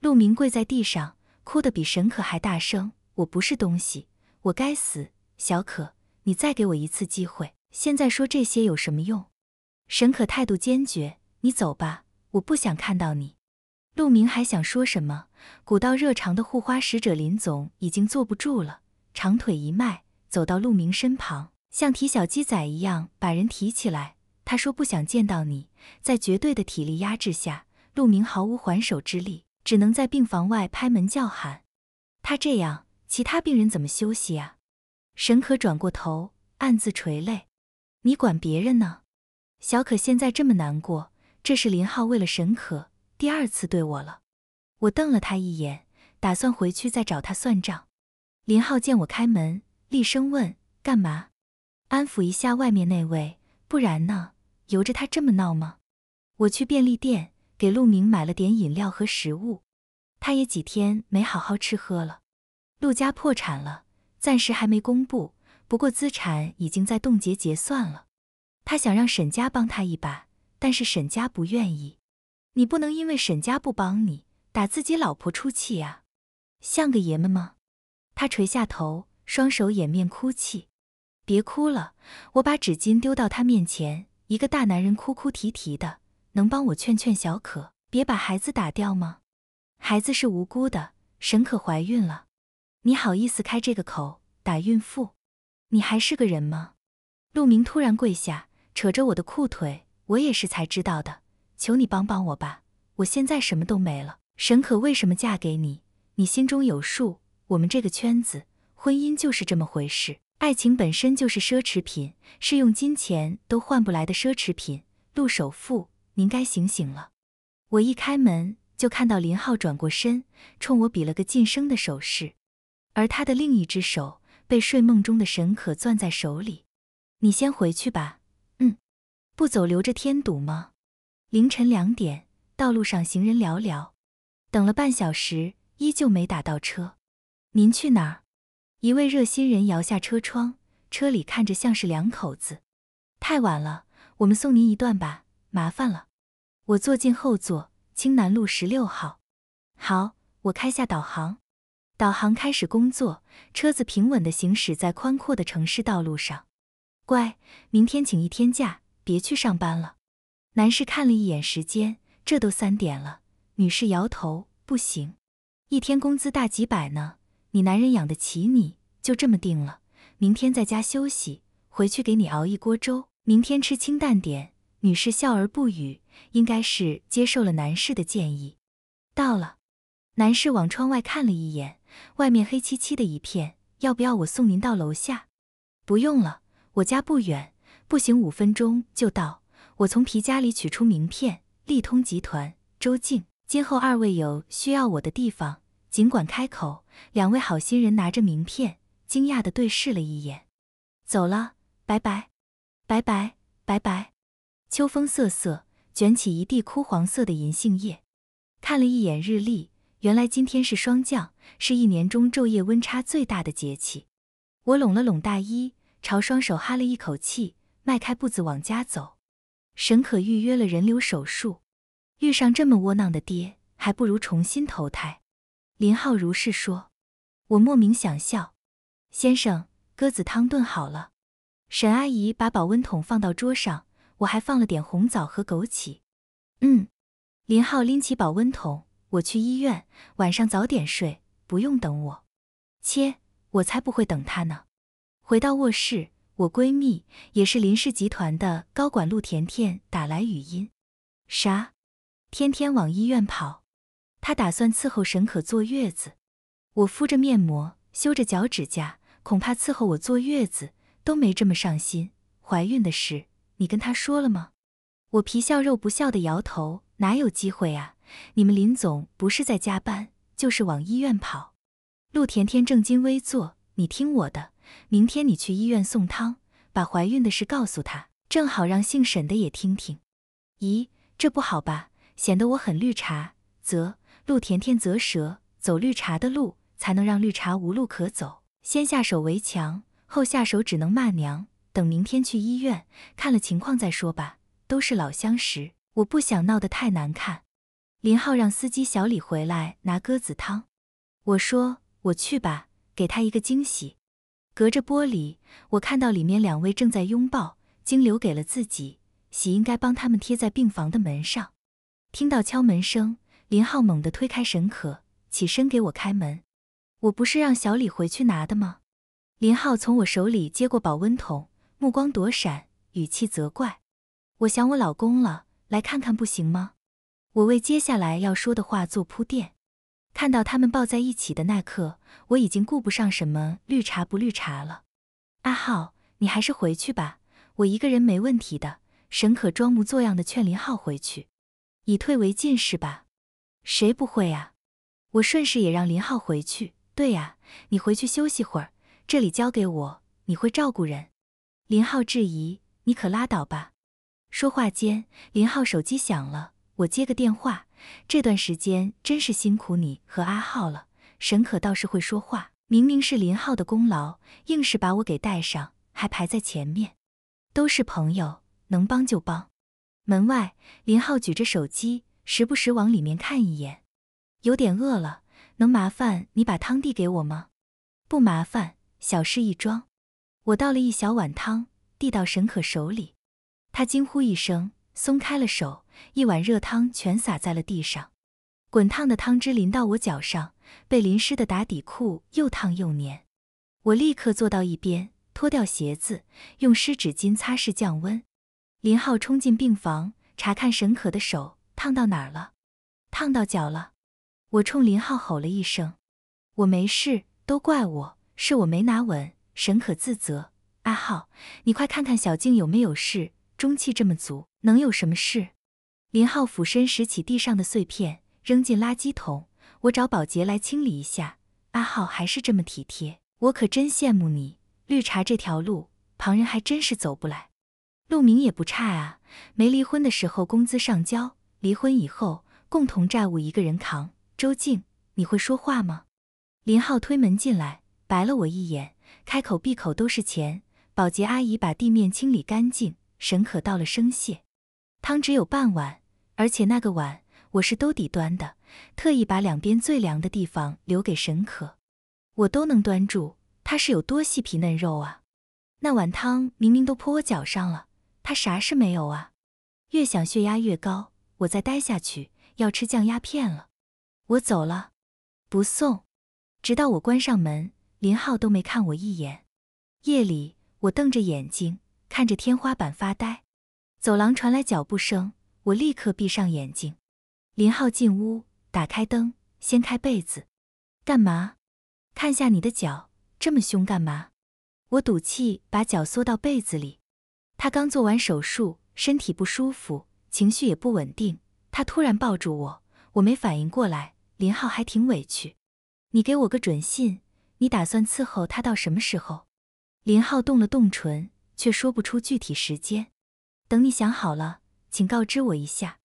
陆明跪在地上，哭得比沈可还大声：“我不是东西，我该死！小可，你再给我一次机会，现在说这些有什么用？”沈可态度坚决：“你走吧，我不想看到你。”陆明还想说什么，古道热肠的护花使者林总已经坐不住了，长腿一迈，走到陆明身旁，像提小鸡仔一样把人提起来。他说：“不想见到你。”在绝对的体力压制下，陆明毫无还手之力，只能在病房外拍门叫喊。他这样，其他病人怎么休息啊？沈可转过头，暗自垂泪：“你管别人呢？”小可现在这么难过，这是林浩为了沈可第二次对我了。我瞪了他一眼，打算回去再找他算账。林浩见我开门，厉声问：“干嘛？安抚一下外面那位，不然呢？由着他这么闹吗？”我去便利店给陆明买了点饮料和食物，他也几天没好好吃喝了。陆家破产了，暂时还没公布，不过资产已经在冻结结算了。他想让沈家帮他一把，但是沈家不愿意。你不能因为沈家不帮你，打自己老婆出气呀，像个爷们吗？他垂下头，双手掩面哭泣。别哭了，我把纸巾丢到他面前。一个大男人哭哭啼啼的，能帮我劝劝小可，别把孩子打掉吗？孩子是无辜的，沈可怀孕了，你好意思开这个口打孕妇？你还是个人吗？陆明突然跪下。扯着我的裤腿，我也是才知道的。求你帮帮我吧，我现在什么都没了。沈可为什么嫁给你？你心中有数。我们这个圈子，婚姻就是这么回事。爱情本身就是奢侈品，是用金钱都换不来的奢侈品。陆首富，您该醒醒了。我一开门就看到林浩转过身，冲我比了个噤声的手势，而他的另一只手被睡梦中的沈可攥在手里。你先回去吧。嗯不走留着添堵吗？凌晨两点，道路上行人寥寥，等了半小时，依旧没打到车。您去哪儿？一位热心人摇下车窗，车里看着像是两口子。太晚了，我们送您一段吧，麻烦了。我坐进后座，青南路十六号。好，我开下导航。导航开始工作，车子平稳地行驶在宽阔的城市道路上。乖，明天请一天假。别去上班了。男士看了一眼时间，这都三点了。女士摇头，不行，一天工资大几百呢，你男人养得起你？就这么定了，明天在家休息，回去给你熬一锅粥，明天吃清淡点。女士笑而不语，应该是接受了男士的建议。到了，男士往窗外看了一眼，外面黑漆漆的一片，要不要我送您到楼下？不用了，我家不远，步行五分钟就到。我从皮夹里取出名片，利通集团，周静。今后二位有需要我的地方，尽管开口。两位好心人拿着名片，惊讶地对视了一眼，走了，拜拜，拜拜，拜拜。秋风瑟瑟，卷起一地枯黄色的银杏叶。看了一眼日历，原来今天是霜降，是一年中昼夜温差最大的节气。我拢了拢大衣，朝双手哈了一口气，迈开步子往家走。沈可预约了人流手术，遇上这么窝囊的爹，还不如重新投胎。林浩如是说，我莫名想笑。先生，鸽子汤炖好了。沈阿姨把保温桶放到桌上。我还放了点红枣和枸杞。嗯，林浩拎起保温桶，我去医院，晚上早点睡，不用等我。切，我才不会等他呢。回到卧室，我闺蜜也是林氏集团的高管陆甜甜打来语音：啥？天天往医院跑？她打算伺候沈可坐月子。我敷着面膜，修着脚趾甲，恐怕伺候我坐月子都没这么上心。怀孕的事。你跟他说了吗？我皮笑肉不笑的摇头，哪有机会啊？你们林总不是在加班，就是往医院跑。陆甜甜正襟危坐，你听我的，明天你去医院送汤，把怀孕的事告诉他，正好让姓沈的也听听。咦，这不好吧？显得我很绿茶。啧，陆甜甜啧舌，走绿茶的路，才能让绿茶无路可走。先下手为强，后下手只能骂娘。等明天去医院看了情况再说吧，都是老相识，我不想闹得太难看。林浩让司机小李回来拿鸽子汤，我说我去吧，给他一个惊喜。隔着玻璃，我看到里面两位正在拥抱，经留给了自己，喜应该帮他们贴在病房的门上。听到敲门声，林浩猛地推开沈可，起身给我开门。我不是让小李回去拿的吗？林浩从我手里接过保温桶。目光躲闪，语气责怪：“我想我老公了，来看看不行吗？”我为接下来要说的话做铺垫。看到他们抱在一起的那刻，我已经顾不上什么绿茶不绿茶了。阿浩，你还是回去吧，我一个人没问题的。沈可装模作样的劝林浩回去，以退为进是吧？谁不会啊？我顺势也让林浩回去。对呀，你回去休息会儿，这里交给我，你会照顾人。林浩质疑：“你可拉倒吧！”说话间，林浩手机响了，我接个电话。这段时间真是辛苦你和阿浩了。沈可倒是会说话，明明是林浩的功劳，硬是把我给带上，还排在前面。都是朋友，能帮就帮。门外，林浩举着手机，时不时往里面看一眼。有点饿了，能麻烦你把汤递给我吗？不麻烦，小事一桩。我倒了一小碗汤，递到沈可手里，他惊呼一声，松开了手，一碗热汤全洒在了地上，滚烫的汤汁淋到我脚上，被淋湿的打底裤又烫又黏。我立刻坐到一边，脱掉鞋子，用湿纸巾擦拭降温。林浩冲进病房，查看沈可的手，烫到哪儿了？烫到脚了。我冲林浩吼了一声：“我没事，都怪我，是我没拿稳。”沈可自责：“阿浩，你快看看小静有没有事，中气这么足，能有什么事？”林浩俯身拾起地上的碎片，扔进垃圾桶。我找保洁来清理一下。阿浩还是这么体贴，我可真羡慕你。绿茶这条路，旁人还真是走不来。陆明也不差啊，没离婚的时候工资上交，离婚以后共同债务一个人扛。周静，你会说话吗？林浩推门进来，白了我一眼。开口闭口都是钱，保洁阿姨把地面清理干净。沈可道了声谢，汤只有半碗，而且那个碗我是兜底端的，特意把两边最凉的地方留给沈可。我都能端住，他是有多细皮嫩肉啊？那碗汤明明都泼我脚上了，他啥事没有啊？越想血压越高，我再待下去要吃降压片了。我走了，不送。直到我关上门，林浩都没看我一眼。夜里，我瞪着眼睛看着天花板发呆。走廊传来脚步声，我立刻闭上眼睛。林浩进屋，打开灯，掀开被子。干嘛？看下你的脚，这么凶干嘛？我赌气把脚缩到被子里。他刚做完手术，身体不舒服，情绪也不稳定。他突然抱住我，我没反应过来。林浩还挺委屈。你给我个准信，你打算伺候他到什么时候？林浩动了动唇，却说不出具体时间。等你想好了，请告知我一下。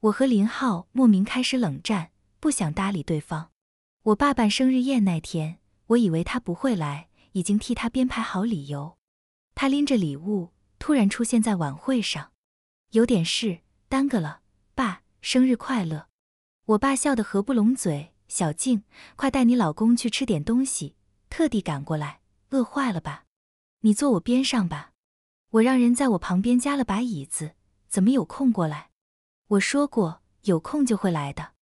我和林浩莫名开始冷战，不想搭理对方。我爸办生日宴那天，我以为他不会来，已经替他编排好理由。他拎着礼物，突然出现在晚会上。有点事，耽搁了。爸，生日快乐！我爸笑得合不拢嘴。小静，快带你老公去吃点东西，特地赶过来，饿坏了吧？你坐我边上吧，我让人在我旁边加了把椅子，怎么有空过来？我说过有空就会来的，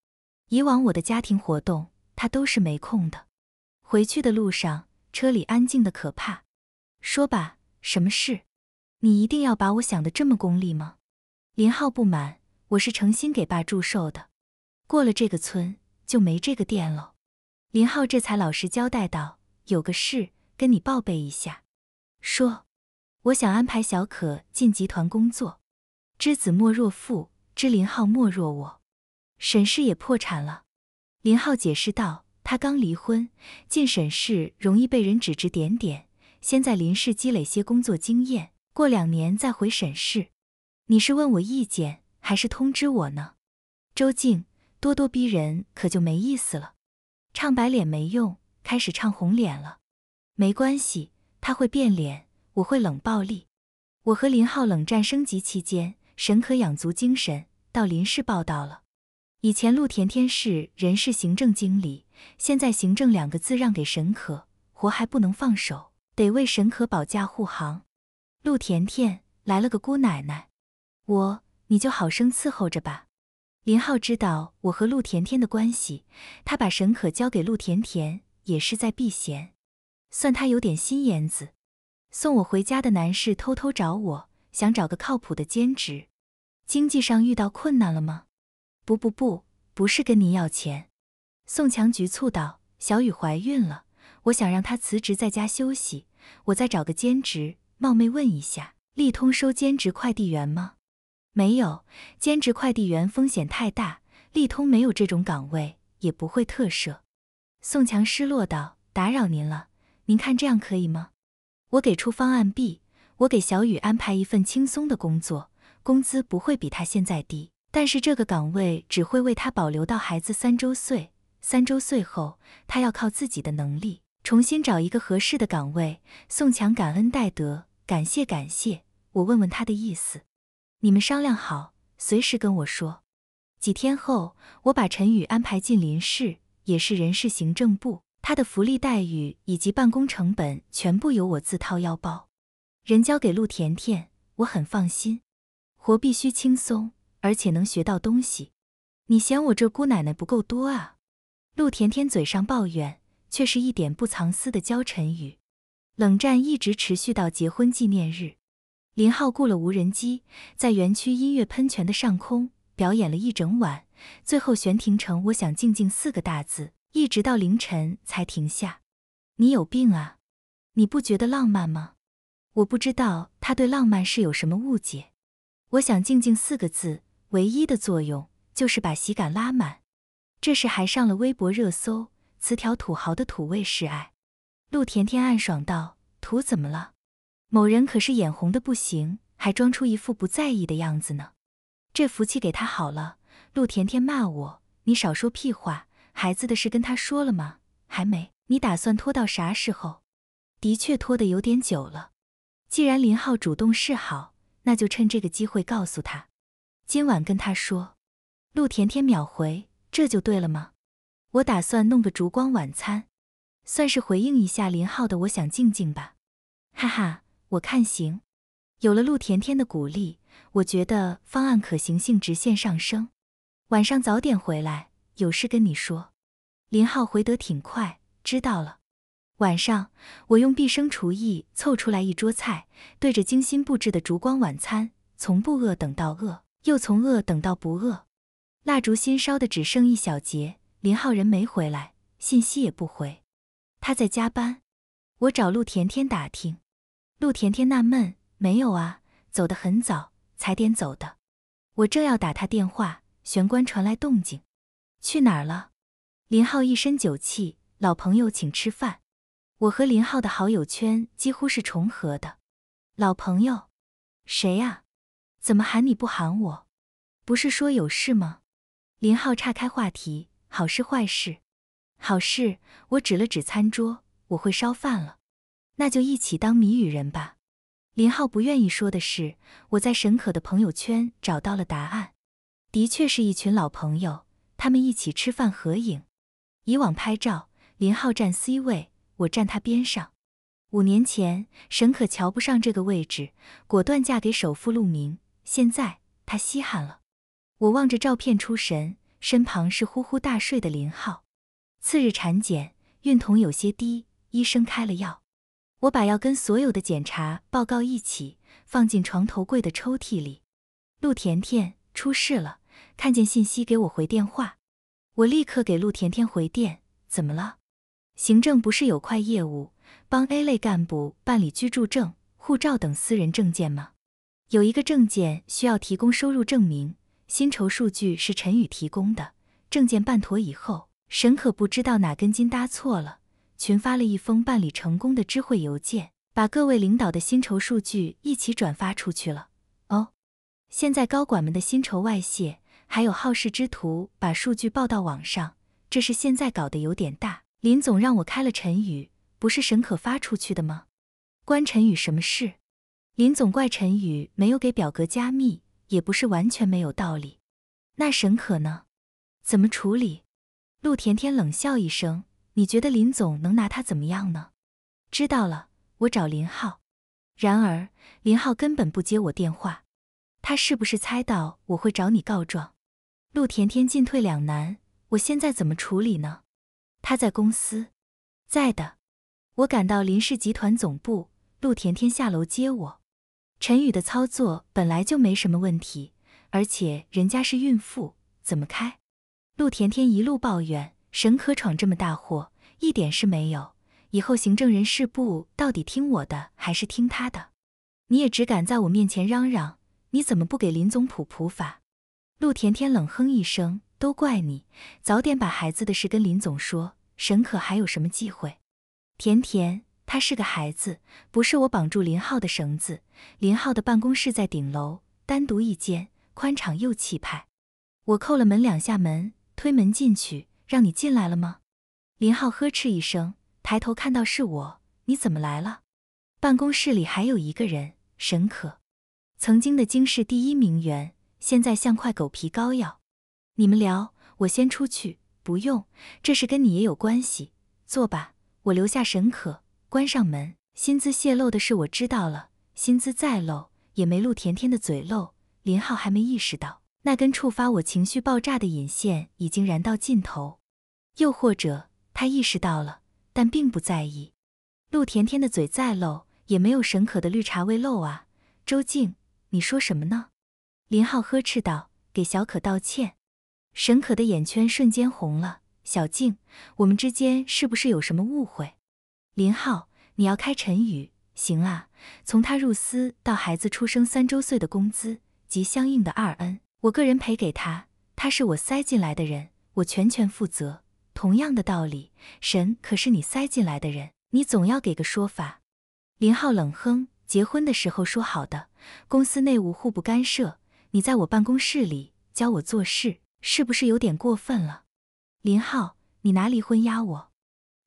以往我的家庭活动他都是没空的。回去的路上，车里安静的可怕。说吧，什么事？你一定要把我想的这么功利吗？林浩不满，我是诚心给爸祝寿的。过了这个村。就没这个店了。林浩这才老实交代道：“有个事跟你报备一下。说，我想安排小可进集团工作。知子莫若父，知林浩莫若我。沈氏也破产了。”林浩解释道：“他刚离婚，进沈氏容易被人指指点点。先在林氏积累些工作经验，过两年再回沈氏。你是问我意见，还是通知我呢？”周静。咄咄逼人可就没意思了，唱白脸没用，开始唱红脸了。没关系，他会变脸，我会冷暴力。我和林浩冷战升级期间，沈可养足精神到林氏报道了。以前陆甜甜是人事行政经理，现在行政两个字让给沈可，活还不能放手，得为沈可保驾护航。陆甜甜来了个姑奶奶，我你就好生伺候着吧。林浩知道我和陆甜甜的关系，他把沈可交给陆甜甜也是在避嫌，算他有点心眼子。送我回家的男士偷偷找我，想找个靠谱的兼职。经济上遇到困难了吗？不不不，不是跟您要钱。宋强局促道：“小雨怀孕了，我想让她辞职在家休息，我再找个兼职。冒昧问一下，利通收兼职快递员吗？”没有兼职快递员风险太大，利通没有这种岗位，也不会特设。宋强失落道：“打扰您了，您看这样可以吗？我给出方案 B，我给小雨安排一份轻松的工作，工资不会比他现在低，但是这个岗位只会为他保留到孩子三周岁。三周岁后，他要靠自己的能力重新找一个合适的岗位。”宋强感恩戴德，感谢感谢。我问问他的意思。你们商量好，随时跟我说。几天后，我把陈宇安排进林氏，也是人事行政部，他的福利待遇以及办公成本全部由我自掏腰包。人交给陆甜甜，我很放心。活必须轻松，而且能学到东西。你嫌我这姑奶奶不够多啊？陆甜甜嘴上抱怨，却是一点不藏私的教陈宇。冷战一直持续到结婚纪念日。林浩雇了无人机，在园区音乐喷泉的上空表演了一整晚，最后悬停成“我想静静”四个大字，一直到凌晨才停下。你有病啊！你不觉得浪漫吗？我不知道他对浪漫是有什么误解。我想静静四个字，唯一的作用就是把喜感拉满。这事还上了微博热搜，词条土豪的土味示爱。陆甜甜暗爽道：“土怎么了？”某人可是眼红的不行，还装出一副不在意的样子呢。这福气给他好了。陆甜甜骂我：“你少说屁话！孩子的事跟他说了吗？还没。你打算拖到啥时候？的确拖得有点久了。既然林浩主动示好，那就趁这个机会告诉他，今晚跟他说。陆甜甜秒回：“这就对了吗？我打算弄个烛光晚餐，算是回应一下林浩的我想静静吧。”哈哈。我看行，有了陆甜甜的鼓励，我觉得方案可行性直线上升。晚上早点回来，有事跟你说。林浩回得挺快，知道了。晚上，我用毕生厨艺凑出来一桌菜，对着精心布置的烛光晚餐，从不饿等到饿，又从饿等到不饿。蜡烛新烧的只剩一小节，林浩人没回来，信息也不回，他在加班。我找陆甜甜打听，陆甜甜纳闷，没有啊，走得很早，才点走的。我正要打他电话，玄关传来动静，去哪儿了？林浩一身酒气，老朋友请吃饭。我和林浩的好友圈几乎是重合的。老朋友，谁呀？怎么喊你不喊我？不是说有事吗？林浩岔开话题，好事坏事？好事。我指了指餐桌，我会烧饭了。那就一起当谜语人吧。林浩不愿意说的是，我在沈可的朋友圈找到了答案，的确是一群老朋友，他们一起吃饭合影。以往拍照，林浩站 C 位，我站他边上。五年前，沈可瞧不上这个位置，果断嫁给首富陆明。现在他稀罕了。我望着照片出神，身旁是呼呼大睡的林浩。次日产检，孕酮有些低，医生开了药。我把要跟所有的检查报告一起放进床头柜的抽屉里。陆甜甜出事了，看见信息给我回电话，我立刻给陆甜甜回电。怎么了？行政不是有块业务，帮 A 类干部办理居住证、护照等私人证件吗？有一个证件需要提供收入证明，薪酬数据是陈宇提供的。证件办妥以后，沈可不知道哪根筋搭错了。群发了一封办理成功的知会邮件，把各位领导的薪酬数据一起转发出去了。哦，现在高管们的薪酬外泄，还有好事之徒把数据报到网上，这事现在搞得有点大。林总让我开了陈宇，不是沈可发出去的吗？关陈宇什么事？林总怪陈宇没有给表格加密，也不是完全没有道理。那沈可呢？怎么处理？陆甜甜冷笑一声。你觉得林总能拿他怎么样呢？知道了，我找林浩。然而林浩根本不接我电话，他是不是猜到我会找你告状？陆甜甜进退两难，我现在怎么处理呢？他在公司，在的。我赶到林氏集团总部，陆甜甜下楼接我。陈宇的操作本来就没什么问题，而且人家是孕妇，怎么开？陆甜甜一路抱怨。沈可闯这么大祸，一点事没有。以后行政人事部到底听我的还是听他的？你也只敢在我面前嚷嚷，你怎么不给林总普普法？陆甜甜冷哼一声，都怪你，早点把孩子的事跟林总说，沈可还有什么机会？甜甜，他是个孩子，不是我绑住林浩的绳子。林浩的办公室在顶楼，单独一间，宽敞又气派。我扣了门两下门，推门进去。让你进来了吗？林浩呵斥一声，抬头看到是我，你怎么来了？办公室里还有一个人，沈可，曾经的京市第一名媛，现在像块狗皮膏药。你们聊，我先出去。不用，这事跟你也有关系。坐吧。我留下沈可，关上门。薪资泄露的事我知道了，薪资再漏也没陆甜甜的嘴漏。林浩还没意识到，那根触发我情绪爆炸的引线已经燃到尽头。又或者他意识到了，但并不在意。陆甜甜的嘴再漏，也没有沈可的绿茶味漏啊！周静，你说什么呢？林浩呵斥道：“给小可道歉。”沈可的眼圈瞬间红了。小静，我们之间是不是有什么误会？林浩，你要开陈宇，行啊。从他入司到孩子出生三周岁的工资及相应的二 N，我个人赔给他。他是我塞进来的人，我全权负责。同样的道理，神可是你塞进来的人，你总要给个说法。林浩冷哼，结婚的时候说好的，公司内务互不干涉。你在我办公室里教我做事，是不是有点过分了？林浩，你拿离婚压我？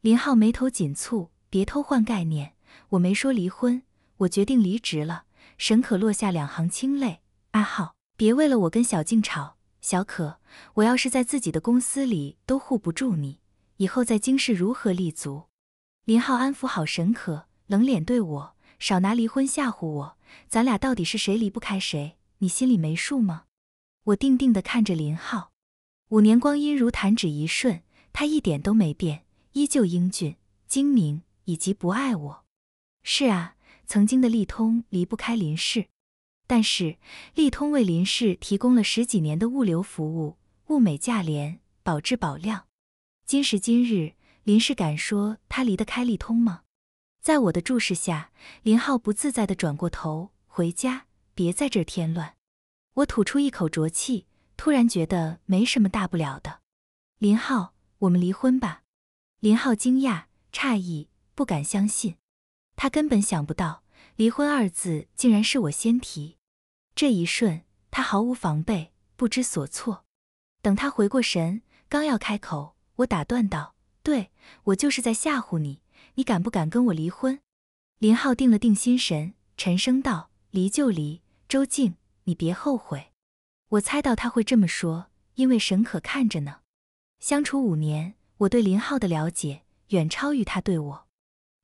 林浩眉头紧蹙，别偷换概念，我没说离婚，我决定离职了。沈可落下两行清泪。阿浩，别为了我跟小静吵。小可，我要是在自己的公司里都护不住你，以后在京市如何立足？林浩安抚好沈可，冷脸对我，少拿离婚吓唬我，咱俩到底是谁离不开谁？你心里没数吗？我定定地看着林浩，五年光阴如弹指一瞬，他一点都没变，依旧英俊、精明，以及不爱我。是啊，曾经的利通离不开林氏，但是利通为林氏提供了十几年的物流服务，物美价廉，保质保量。今时今日，林氏敢说他离得开利通吗？在我的注视下，林浩不自在地转过头，回家，别在这儿添乱。我吐出一口浊气。突然觉得没什么大不了的，林浩，我们离婚吧。林浩惊讶、诧异，不敢相信，他根本想不到离婚二字竟然是我先提。这一瞬，他毫无防备，不知所措。等他回过神，刚要开口，我打断道：“对我就是在吓唬你，你敢不敢跟我离婚？”林浩定了定心神，沉声道：“离就离，周静，你别后悔。”我猜到他会这么说，因为沈可看着呢。相处五年，我对林浩的了解远超于他对我。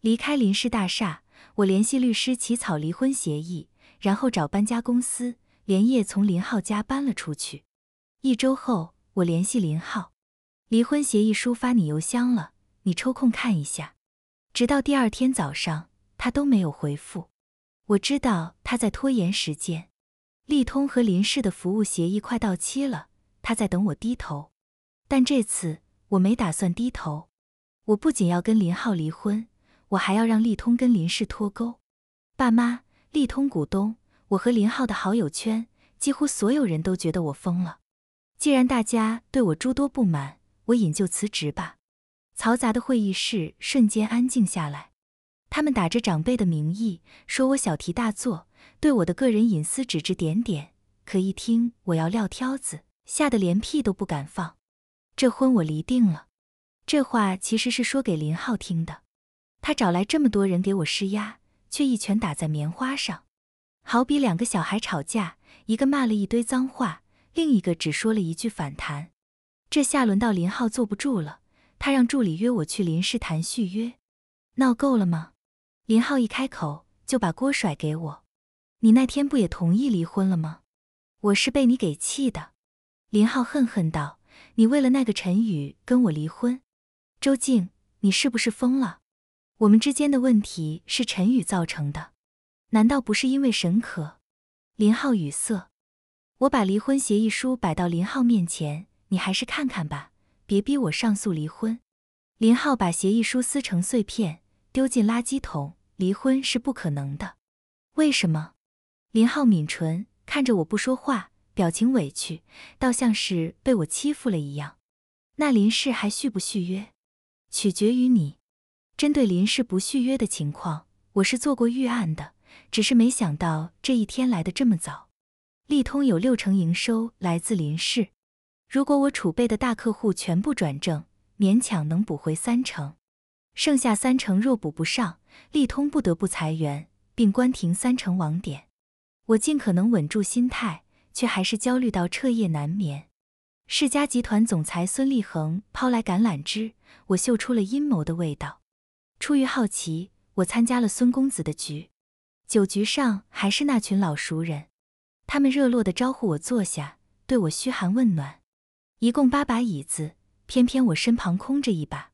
离开林氏大厦，我联系律师起草离婚协议，然后找搬家公司，连夜从林浩家搬了出去。一周后，我联系林浩，离婚协议书发你邮箱了，你抽空看一下。直到第二天早上，他都没有回复。我知道他在拖延时间。利通和林氏的服务协议快到期了，他在等我低头，但这次我没打算低头。我不仅要跟林浩离婚，我还要让利通跟林氏脱钩。爸妈，利通股东，我和林浩的好友圈，几乎所有人都觉得我疯了。既然大家对我诸多不满，我引咎辞职吧。嘈杂的会议室瞬间安静下来，他们打着长辈的名义，说我小题大做。对我的个人隐私指指点点，可一听我要撂挑子，吓得连屁都不敢放。这婚我离定了。这话其实是说给林浩听的。他找来这么多人给我施压，却一拳打在棉花上，好比两个小孩吵架，一个骂了一堆脏话，另一个只说了一句反弹。这下轮到林浩坐不住了，他让助理约我去林氏谈续约。闹够了吗？林浩一开口就把锅甩给我。你那天不也同意离婚了吗？我是被你给气的。林浩恨恨道：“你为了那个陈宇跟我离婚？周静，你是不是疯了？我们之间的问题是陈宇造成的，难道不是因为沈可？”林浩语塞。我把离婚协议书摆到林浩面前，你还是看看吧，别逼我上诉离婚。林浩把协议书撕成碎片，丢进垃圾桶。离婚是不可能的，为什么？林浩抿唇，看着我不说话，表情委屈，倒像是被我欺负了一样。那林氏还续不续约，取决于你。针对林氏不续约的情况，我是做过预案的，只是没想到这一天来的这么早。利通有六成营收来自林氏，如果我储备的大客户全部转正，勉强能补回三成，剩下三成若补不上，利通不得不裁员，并关停三成网点。我尽可能稳住心态，却还是焦虑到彻夜难眠。世嘉集团总裁孙立恒抛来橄榄枝，我嗅出了阴谋的味道。出于好奇，我参加了孙公子的局。酒局上还是那群老熟人，他们热络地招呼我坐下，对我嘘寒问暖。一共八把椅子，偏偏我身旁空着一把。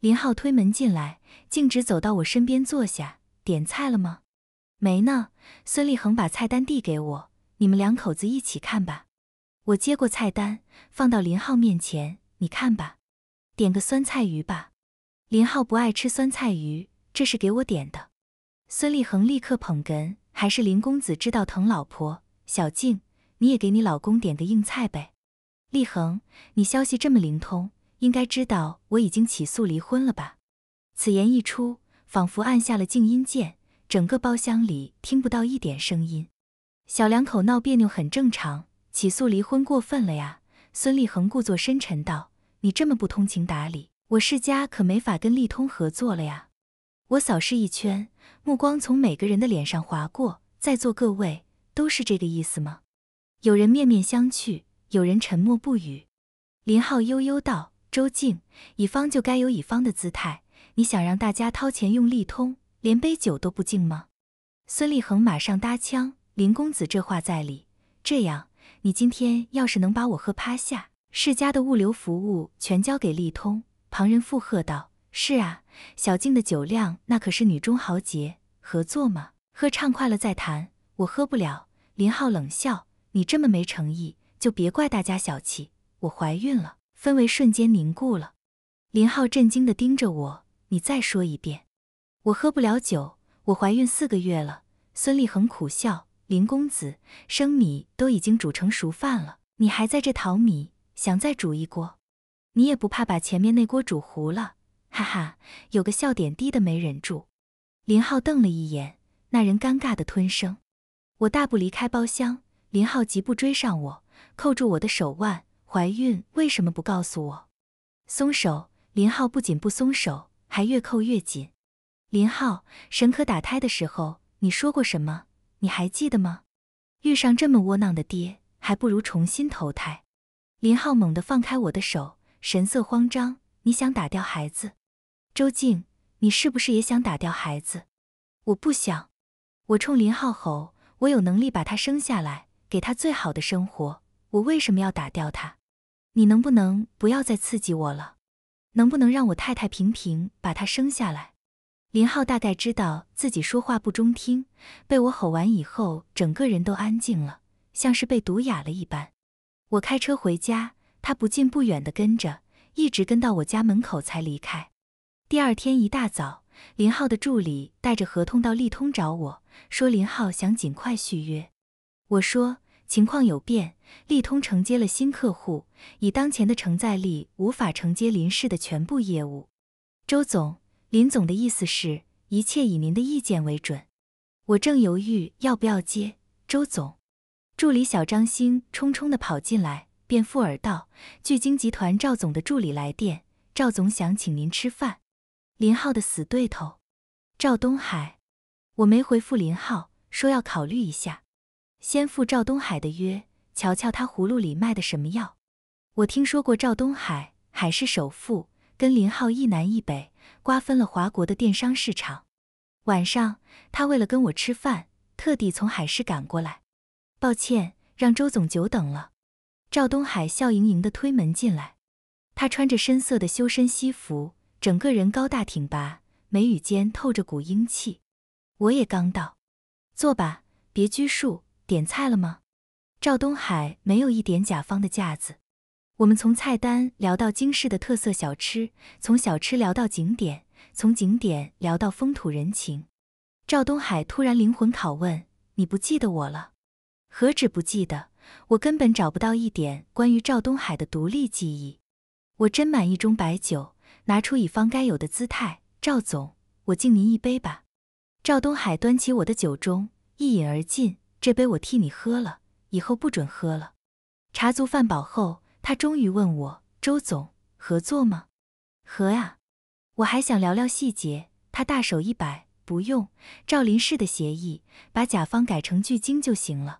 林浩推门进来，径直走到我身边坐下。点菜了吗？没呢，孙立恒把菜单递给我，你们两口子一起看吧。我接过菜单，放到林浩面前，你看吧，点个酸菜鱼吧。林浩不爱吃酸菜鱼，这是给我点的。孙立恒立刻捧哏，还是林公子知道疼老婆。小静，你也给你老公点个硬菜呗。立恒，你消息这么灵通，应该知道我已经起诉离婚了吧？此言一出，仿佛按下了静音键。整个包厢里听不到一点声音，小两口闹别扭很正常，起诉离婚过分了呀。孙立恒故作深沉道：“你这么不通情达理，我世家可没法跟利通合作了呀。”我扫视一圈，目光从每个人的脸上划过，在座各位都是这个意思吗？有人面面相觑，有人沉默不语。林浩悠悠道：“周静，乙方就该有乙方的姿态，你想让大家掏钱用利通？”连杯酒都不敬吗？孙立恒马上搭腔：“林公子这话在理。这样，你今天要是能把我喝趴下，世家的物流服务全交给利通。旁人附和道：“是啊，小静的酒量那可是女中豪杰，合作嘛，喝畅快了再谈。我喝不了。”林浩冷笑：“你这么没诚意，就别怪大家小气。我怀孕了。”氛围瞬间凝固了。林浩震惊地盯着我：“你再说一遍。”我喝不了酒，我怀孕四个月了。孙立恒苦笑：“林公子，生米都已经煮成熟饭了，你还在这淘米，想再煮一锅？你也不怕把前面那锅煮糊了？”哈哈，有个笑点低的没忍住。林浩瞪了一眼，那人尴尬的吞声。我大步离开包厢，林浩疾步追上我，扣住我的手腕：“怀孕为什么不告诉我？”松手。林浩不仅不松手，还越扣越紧。林浩，沈可打胎的时候，你说过什么？你还记得吗？遇上这么窝囊的爹，还不如重新投胎。林浩猛地放开我的手，神色慌张。你想打掉孩子？周静，你是不是也想打掉孩子？我不想。我冲林浩吼：“我有能力把他生下来，给他最好的生活。我为什么要打掉他？你能不能不要再刺激我了？能不能让我太太平平把他生下来？”林浩大概知道自己说话不中听，被我吼完以后，整个人都安静了，像是被毒哑了一般。我开车回家，他不近不远的跟着，一直跟到我家门口才离开。第二天一大早，林浩的助理带着合同到利通找我说，林浩想尽快续约。我说情况有变，利通承接了新客户，以当前的承载力无法承接林氏的全部业务。周总。林总的意思是，一切以您的意见为准。我正犹豫要不要接。周总，助理小张星匆匆的跑进来，便附耳道：“聚晶集团赵总的助理来电，赵总想请您吃饭。”林浩的死对头，赵东海。我没回复林浩，说要考虑一下，先赴赵东海的约，瞧瞧他葫芦里卖的什么药。我听说过赵东海，海市首富，跟林浩一南一北。瓜分了华国的电商市场。晚上，他为了跟我吃饭，特地从海市赶过来。抱歉，让周总久等了。赵东海笑盈盈地推门进来，他穿着深色的修身西服，整个人高大挺拔，眉宇间透着股英气。我也刚到，坐吧，别拘束。点菜了吗？赵东海没有一点甲方的架子。我们从菜单聊到京市的特色小吃，从小吃聊到景点，从景点聊到风土人情。赵东海突然灵魂拷问：“你不记得我了？”何止不记得，我根本找不到一点关于赵东海的独立记忆。我斟满一盅白酒，拿出乙方该有的姿态：“赵总，我敬您一杯吧。”赵东海端起我的酒盅，一饮而尽。这杯我替你喝了，以后不准喝了。茶足饭饱后。他终于问我：“周总，合作吗？”“合啊！”我还想聊聊细节。他大手一摆：“不用，赵林氏的协议，把甲方改成巨鲸就行了。”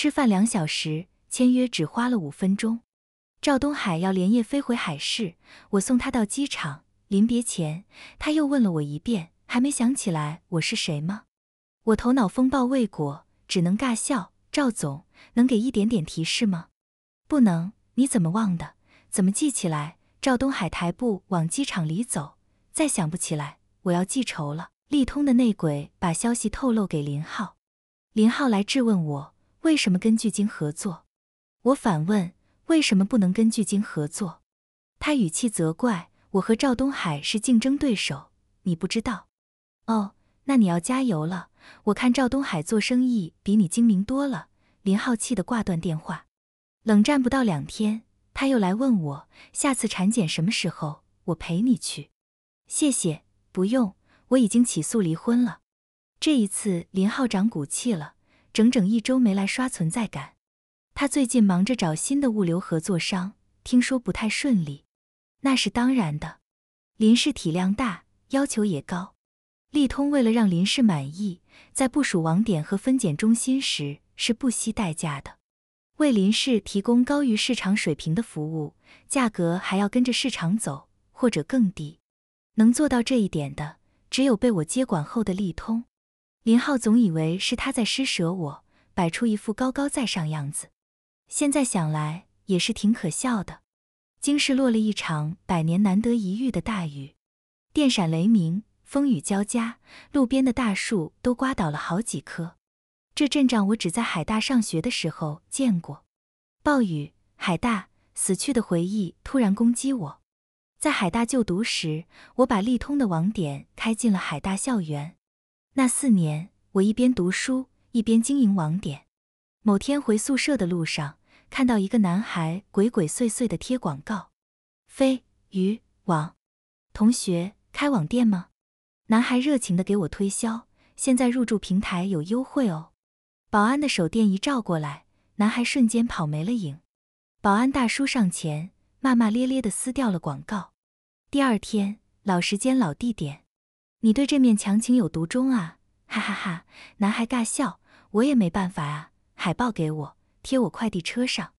吃饭两小时，签约只花了五分钟。赵东海要连夜飞回海市，我送他到机场。临别前，他又问了我一遍：“还没想起来我是谁吗？”我头脑风暴未果，只能尬笑：“赵总，能给一点点提示吗？”“不能。”你怎么忘的？怎么记起来？赵东海抬步往机场里走，再想不起来，我要记仇了。利通的内鬼把消息透露给林浩，林浩来质问我为什么跟巨鲸合作，我反问为什么不能跟巨鲸合作？他语气责怪我和赵东海是竞争对手，你不知道？哦，那你要加油了。我看赵东海做生意比你精明多了。林浩气得挂断电话。冷战不到两天，他又来问我下次产检什么时候，我陪你去。谢谢，不用，我已经起诉离婚了。这一次林浩长骨气了，整整一周没来刷存在感。他最近忙着找新的物流合作商，听说不太顺利。那是当然的，林氏体量大，要求也高。利通为了让林氏满意，在部署网点和分拣中心时是不惜代价的。为林氏提供高于市场水平的服务，价格还要跟着市场走，或者更低。能做到这一点的，只有被我接管后的利通。林浩总以为是他在施舍我，摆出一副高高在上样子。现在想来，也是挺可笑的。京市落了一场百年难得一遇的大雨，电闪雷鸣，风雨交加，路边的大树都刮倒了好几棵。这阵仗我只在海大上学的时候见过。暴雨，海大，死去的回忆突然攻击我。在海大就读时，我把利通的网点开进了海大校园。那四年，我一边读书，一边经营网点。某天回宿舍的路上，看到一个男孩鬼鬼祟祟的贴广告：“飞鱼网，同学开网店吗？”男孩热情的给我推销，现在入驻平台有优惠哦。保安的手电一照过来，男孩瞬间跑没了影。保安大叔上前，骂骂咧咧的撕掉了广告。第二天，老时间老地点，你对这面墙情有独钟啊！哈哈哈！男孩尬笑，我也没办法啊。海报给我，贴我快递车上。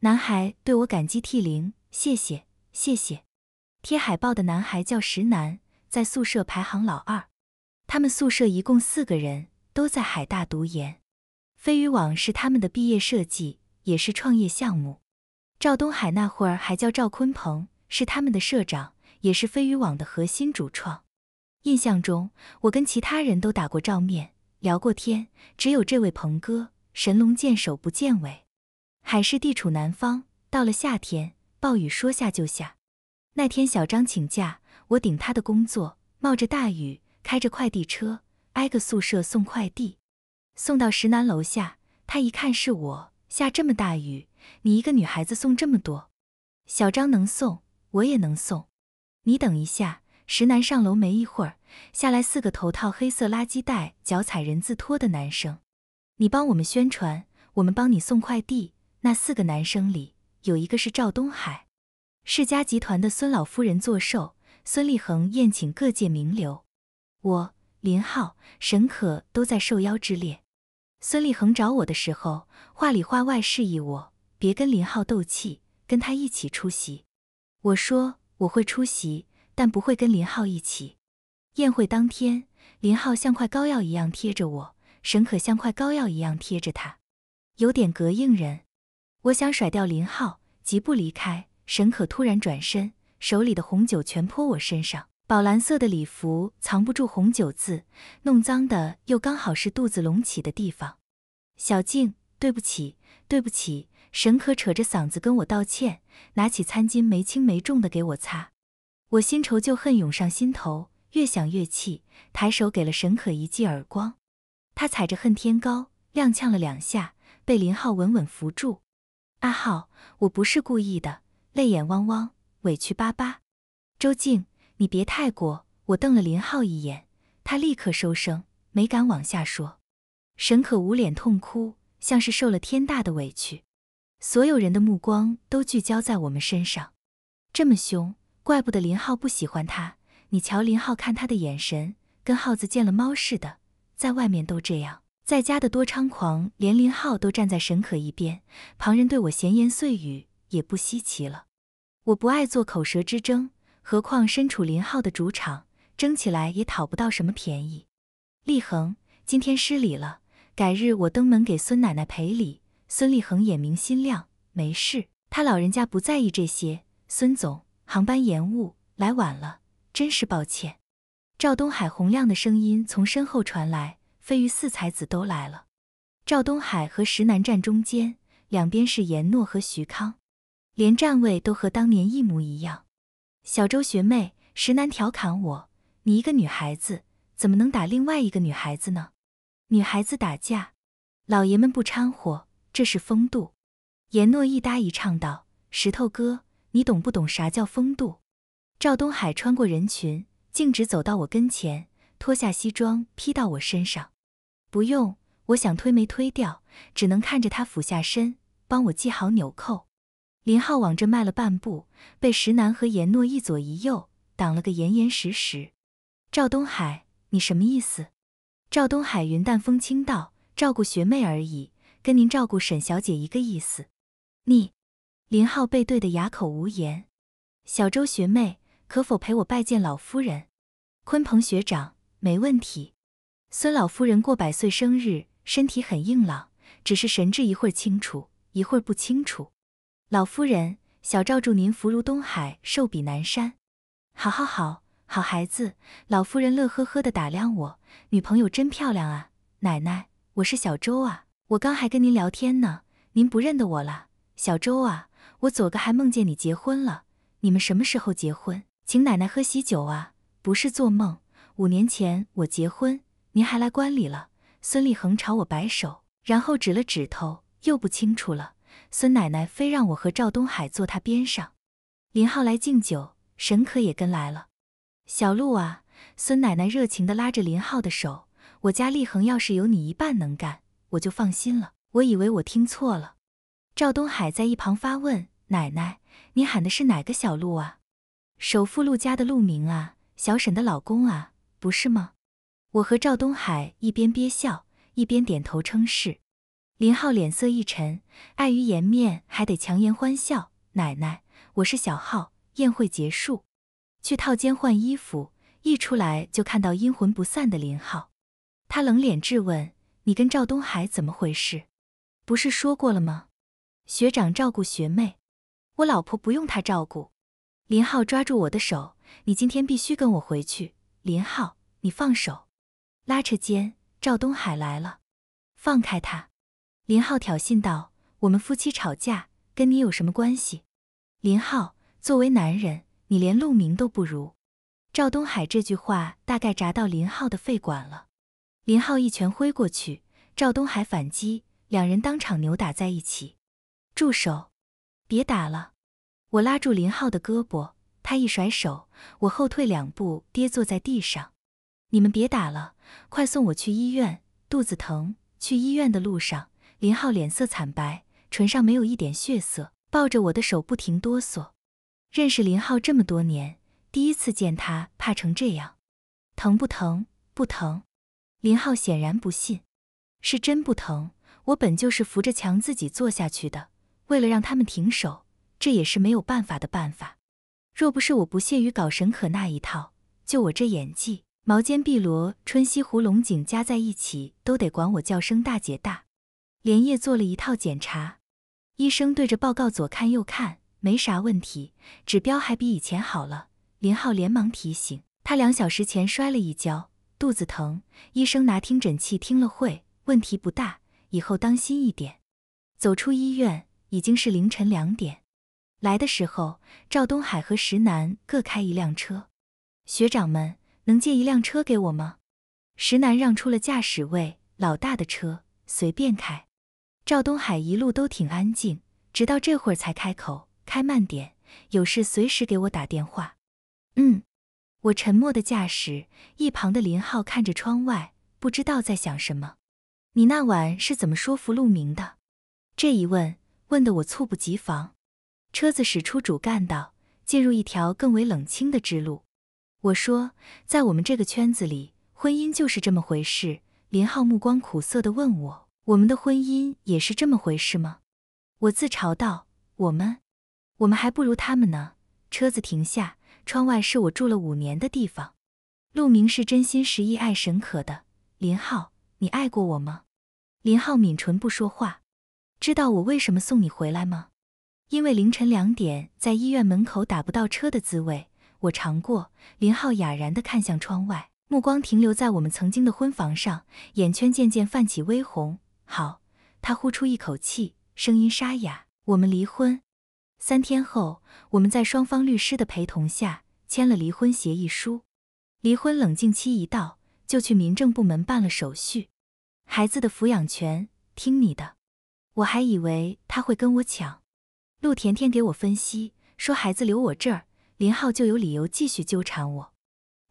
男孩对我感激涕零，谢谢谢谢。贴海报的男孩叫石楠，在宿舍排行老二。他们宿舍一共四个人，都在海大读研。飞鱼网是他们的毕业设计，也是创业项目。赵东海那会儿还叫赵坤鹏，是他们的社长，也是飞鱼网的核心主创。印象中，我跟其他人都打过照面，聊过天，只有这位鹏哥。神龙见首不见尾，海市地处南方。到了夏天，暴雨说下就下。那天小张请假，我顶他的工作，冒着大雨，开着快递车，挨个宿舍送快递。送到石南楼下，他一看是我，下这么大雨，你一个女孩子送这么多？小张能送，我也能送。你等一下。石南上楼没一会儿，下来四个头套黑色垃圾袋、脚踩人字拖的男生。你帮我们宣传，我们帮你送快递。那四个男生里有一个是赵东海，世家集团的孙老夫人做寿，孙立恒宴请各界名流，我林浩、沈可都在受邀之列。孙立恒找我的时候，话里话外示意我别跟林浩斗气，跟他一起出席。我说我会出席，但不会跟林浩一起。宴会当天，林浩像块膏药一样贴着我。沈可像块膏药一样贴着他，有点膈应人。我想甩掉林浩，急步离开。沈可突然转身，手里的红酒全泼我身上。宝蓝色的礼服藏不住红酒渍，弄脏的又刚好是肚子隆起的地方。小静，对不起，对不起。沈可扯着嗓子跟我道歉，拿起餐巾没轻没重的给我擦。我新仇旧恨涌上心头，越想越气，抬手给了沈可一记耳光。他踩着恨天高，踉跄了两下，被林浩稳稳扶住。阿浩，我不是故意的，泪眼汪汪，委屈巴巴。周静，你别太过。我瞪了林浩一眼，他立刻收声，没敢往下说。沈可捂脸痛哭，像是受了天大的委屈。所有人的目光都聚焦在我们身上，这么凶，怪不得林浩不喜欢他。你瞧林浩看他的眼神，跟耗子见了猫似的。在外面都这样，在家的多猖狂，连林浩都站在沈可一边，旁人对我闲言碎语也不稀奇了。我不爱做口舌之争，何况身处林浩的主场，争起来也讨不到什么便宜。立恒，今天失礼了，改日我登门给孙奶奶赔礼。孙立恒眼明心亮，没事，他老人家不在意这些。孙总，航班延误，来晚了，真是抱歉。赵东海洪亮的声音从身后传来：“飞鱼四才子都来了。”赵东海和石南站中间，两边是严诺和徐康，连站位都和当年一模一样。小周学妹，石南调侃我：“你一个女孩子，怎么能打另外一个女孩子呢？女孩子打架，老爷们不掺和，这是风度。”严诺一搭一唱道：“石头哥，你懂不懂啥叫风度？”赵东海穿过人群。径直走到我跟前，脱下西装披到我身上。不用，我想推没推掉，只能看着他俯下身帮我系好纽扣。林浩往这迈了半步，被石楠和严诺一左一右挡了个严严实实。赵东海，你什么意思？赵东海云淡风轻道：“照顾学妹而已，跟您照顾沈小姐一个意思。”你，林浩被对得哑口无言。小周学妹。可否陪我拜见老夫人？鲲鹏学长，没问题。孙老夫人过百岁生日，身体很硬朗，只是神志一会儿清楚，一会儿不清楚。老夫人，小赵祝您福如东海，寿比南山。好好好，好孩子。老夫人乐呵呵的打量我，女朋友真漂亮啊。奶奶，我是小周啊，我刚还跟您聊天呢，您不认得我了？小周啊，我昨个还梦见你结婚了，你们什么时候结婚？请奶奶喝喜酒啊，不是做梦。五年前我结婚，您还来观礼了。孙立恒朝我摆手，然后指了指头，又不清楚了。孙奶奶非让我和赵东海坐他边上。林浩来敬酒，沈可也跟来了。小陆啊，孙奶奶热情地拉着林浩的手。我家立恒要是有你一半能干，我就放心了。我以为我听错了。赵东海在一旁发问：“奶奶，你喊的是哪个小陆啊？首富陆家的陆明啊，小沈的老公啊，不是吗？”我和赵东海一边憋笑，一边点头称是。林浩脸色一沉，碍于颜面，还得强颜欢笑。奶奶，我是小浩。宴会结束，去套间换衣服，一出来就看到阴魂不散的林浩。他冷脸质问：“你跟赵东海怎么回事？不是说过了吗？学长照顾学妹，我老婆不用他照顾。”林浩抓住我的手：“你今天必须跟我回去。”林浩，你放手！拉扯间，赵东海来了，放开他。林浩挑衅道：“我们夫妻吵架，跟你有什么关系？”林浩，作为男人，你连陆明都不如。赵东海这句话大概扎到林浩的肺管了。林浩一拳挥过去，赵东海反击，两人当场扭打在一起。住手！别打了！我拉住林浩的胳膊，他一甩手，我后退两步，跌坐在地上。你们别打了，快送我去医院，肚子疼。去医院的路上。林浩脸色惨白，唇上没有一点血色，抱着我的手不停哆嗦。认识林浩这么多年，第一次见他怕成这样。疼不疼？不疼。林浩显然不信，是真不疼。我本就是扶着墙自己坐下去的，为了让他们停手，这也是没有办法的办法。若不是我不屑于搞沈可那一套，就我这演技，毛尖碧螺、春西湖龙井加在一起，都得管我叫声大姐大。连夜做了一套检查，医生对着报告左看右看，没啥问题，指标还比以前好了。林浩连忙提醒他，两小时前摔了一跤，肚子疼。医生拿听诊器听了会，问题不大，以后当心一点。走出医院已经是凌晨两点，来的时候赵东海和石楠各开一辆车。学长们能借一辆车给我吗？石楠让出了驾驶位，老大的车随便开。赵东海一路都挺安静，直到这会儿才开口：“开慢点，有事随时给我打电话。”嗯，我沉默的驾驶，一旁的林浩看着窗外，不知道在想什么。你那晚是怎么说服陆明的？这一问，问得我猝不及防。车子驶出主干道，进入一条更为冷清的支路。我说，在我们这个圈子里，婚姻就是这么回事。林浩目光苦涩地问我。我们的婚姻也是这么回事吗？我自嘲道：“我们，我们还不如他们呢。”车子停下，窗外是我住了五年的地方。陆明是真心实意爱沈可的。林浩，你爱过我吗？林浩抿唇不说话。知道我为什么送你回来吗？因为凌晨两点在医院门口打不到车的滋味，我尝过。林浩哑然地看向窗外，目光停留在我们曾经的婚房上，眼圈渐渐泛起微红。好，他呼出一口气，声音沙哑：“我们离婚。”三天后，我们在双方律师的陪同下签了离婚协议书。离婚冷静期一到，就去民政部门办了手续。孩子的抚养权听你的。我还以为他会跟我抢。陆甜甜给我分析说，孩子留我这儿，林浩就有理由继续纠缠我。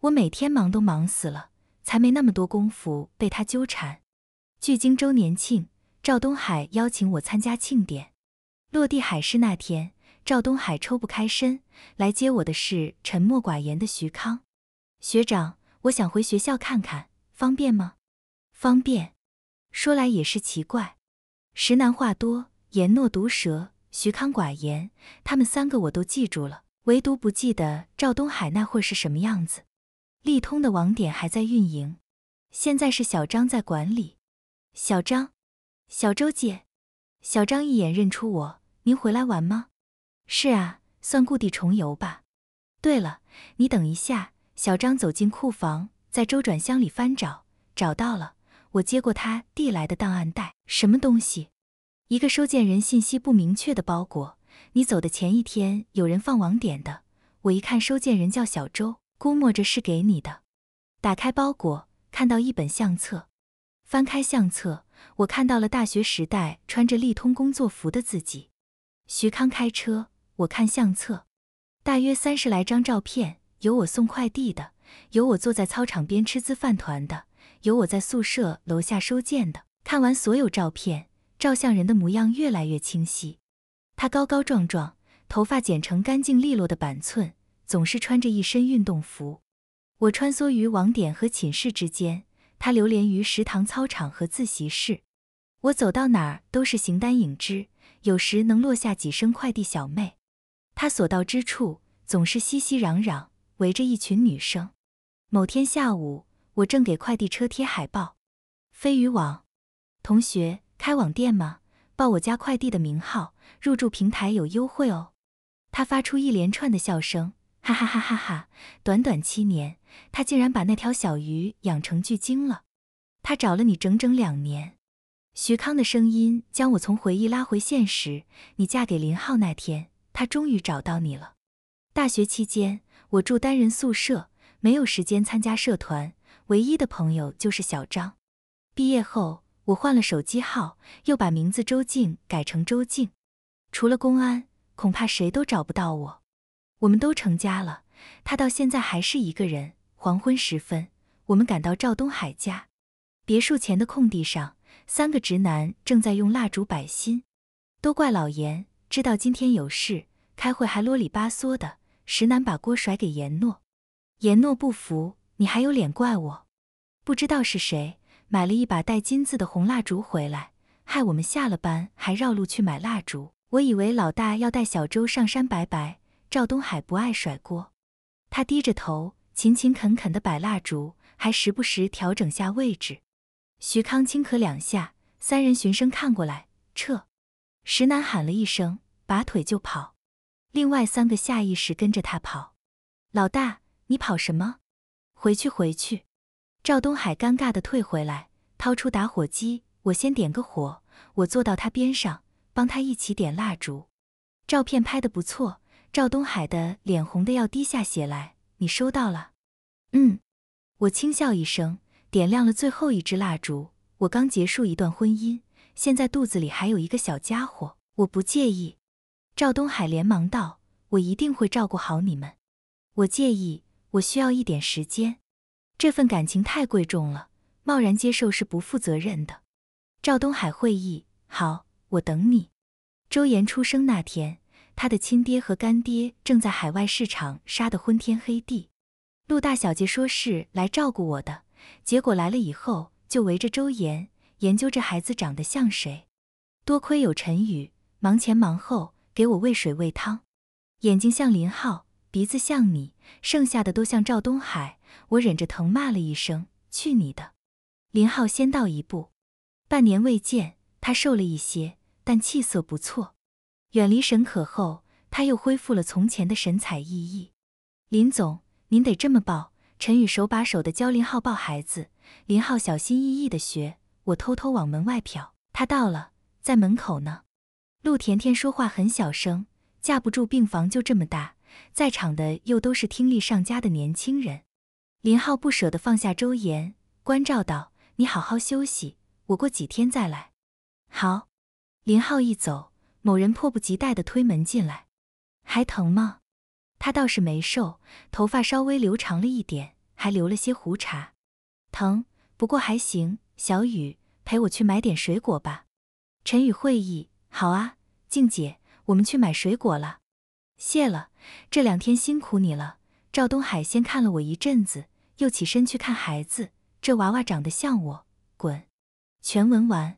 我每天忙都忙死了，才没那么多功夫被他纠缠。距今周年庆，赵东海邀请我参加庆典。落地海市那天，赵东海抽不开身，来接我的是沉默寡言的徐康学长。我想回学校看看，方便吗？方便。说来也是奇怪，石楠话多，言诺毒舌，徐康寡言，他们三个我都记住了，唯独不记得赵东海那会是什么样子。利通的网点还在运营，现在是小张在管理。小张，小周姐，小张一眼认出我，您回来玩吗？是啊，算故地重游吧。对了，你等一下。小张走进库房，在周转箱里翻找，找到了。我接过他递来的档案袋，什么东西？一个收件人信息不明确的包裹。你走的前一天，有人放网点的。我一看，收件人叫小周，估摸着是给你的。打开包裹，看到一本相册。翻开相册，我看到了大学时代穿着利通工作服的自己。徐康开车，我看相册，大约三十来张照片。有我送快递的，有我坐在操场边吃自饭团的，有我在宿舍楼下收件的。看完所有照片，照相人的模样越来越清晰。他高高壮壮，头发剪成干净利落的板寸，总是穿着一身运动服。我穿梭于网点和寝室之间，他流连于食堂、操场和自习室。我走到哪儿都是形单影只，有时能落下几声快递小妹。他所到之处总是熙熙攘攘，围着一群女生。某天下午，我正给快递车贴海报，飞鱼网同学开网店吗？报我家快递的名号，入驻平台有优惠哦。他发出一连串的笑声，哈哈哈哈哈！短短七年，他竟然把那条小鱼养成巨鲸了。他找了你整整两年。徐康的声音将我从回忆拉回现实。你嫁给林浩那天，他终于找到你了。大学期间，我住单人宿舍，没有时间参加社团，唯一的朋友就是小张。毕业后。我换了手机号，又把名字周静改成周静。除了公安，恐怕谁都找不到我。我们都成家了，他到现在还是一个人。黄昏时分，我们赶到赵东海家。别墅前的空地上，三个直男正在用蜡烛摆心。都怪老严，知道今天有事，开会还啰里吧嗦的。石楠把锅甩给严诺，严诺不服，你还有脸怪我？不知道是谁。买了一把带金字的红蜡烛回来，害我们下了班还绕路去买蜡烛。我以为老大要带小周上山拜拜。赵东海不爱甩锅，他低着头，勤勤恳恳地摆蜡烛，还时不时调整下位置。徐康轻咳两下，三人循声看过来，撤。石楠喊了一声，拔腿就跑。另外三个下意识跟着他跑。老大，你跑什么？回去，回去。赵东海尴尬的退回来，掏出打火机，我先点个火。我坐到他边上，帮他一起点蜡烛。照片拍的不错，赵东海的脸红的要滴下血来。你收到了？嗯。我轻笑一声，点亮了最后一支蜡烛。我刚结束一段婚姻，现在肚子里还有一个小家伙，我不介意。赵东海连忙道：“我一定会照顾好你们。”我介意，我需要一点时间。这份感情太贵重了，贸然接受是不负责任的。赵东海会意，好，我等你。周岩出生那天，他的亲爹和干爹正在海外市场杀得昏天黑地。陆大小姐说是来照顾我的，结果来了以后就围着周岩研究这孩子长得像谁。多亏有陈宇忙前忙后给我喂水喂汤，眼睛像林浩，鼻子像你，剩下的都像赵东海。我忍着疼骂了一声：“去你的！”林浩先到一步，半年未见，他瘦了一些，但气色不错。远离沈可后，他又恢复了从前的神采奕奕。林总，您得这么抱。陈宇手把手的教林浩抱孩子，林浩小心翼翼的学。我偷偷往门外瞟，他到了，在门口呢。陆甜甜说话很小声，架不住病房就这么大，在场的又都是听力上佳的年轻人。林浩不舍得放下周岩，关照道：“你好好休息，我过几天再来。”好。林浩一走，某人迫不及待地推门进来：“还疼吗？”他倒是没瘦，头发稍微留长了一点，还留了些胡茬。疼，不过还行。小雨，陪我去买点水果吧。陈宇会意：“好啊，静姐，我们去买水果了。”谢了，这两天辛苦你了。赵东海先看了我一阵子。又起身去看孩子，这娃娃长得像我。滚！全文完。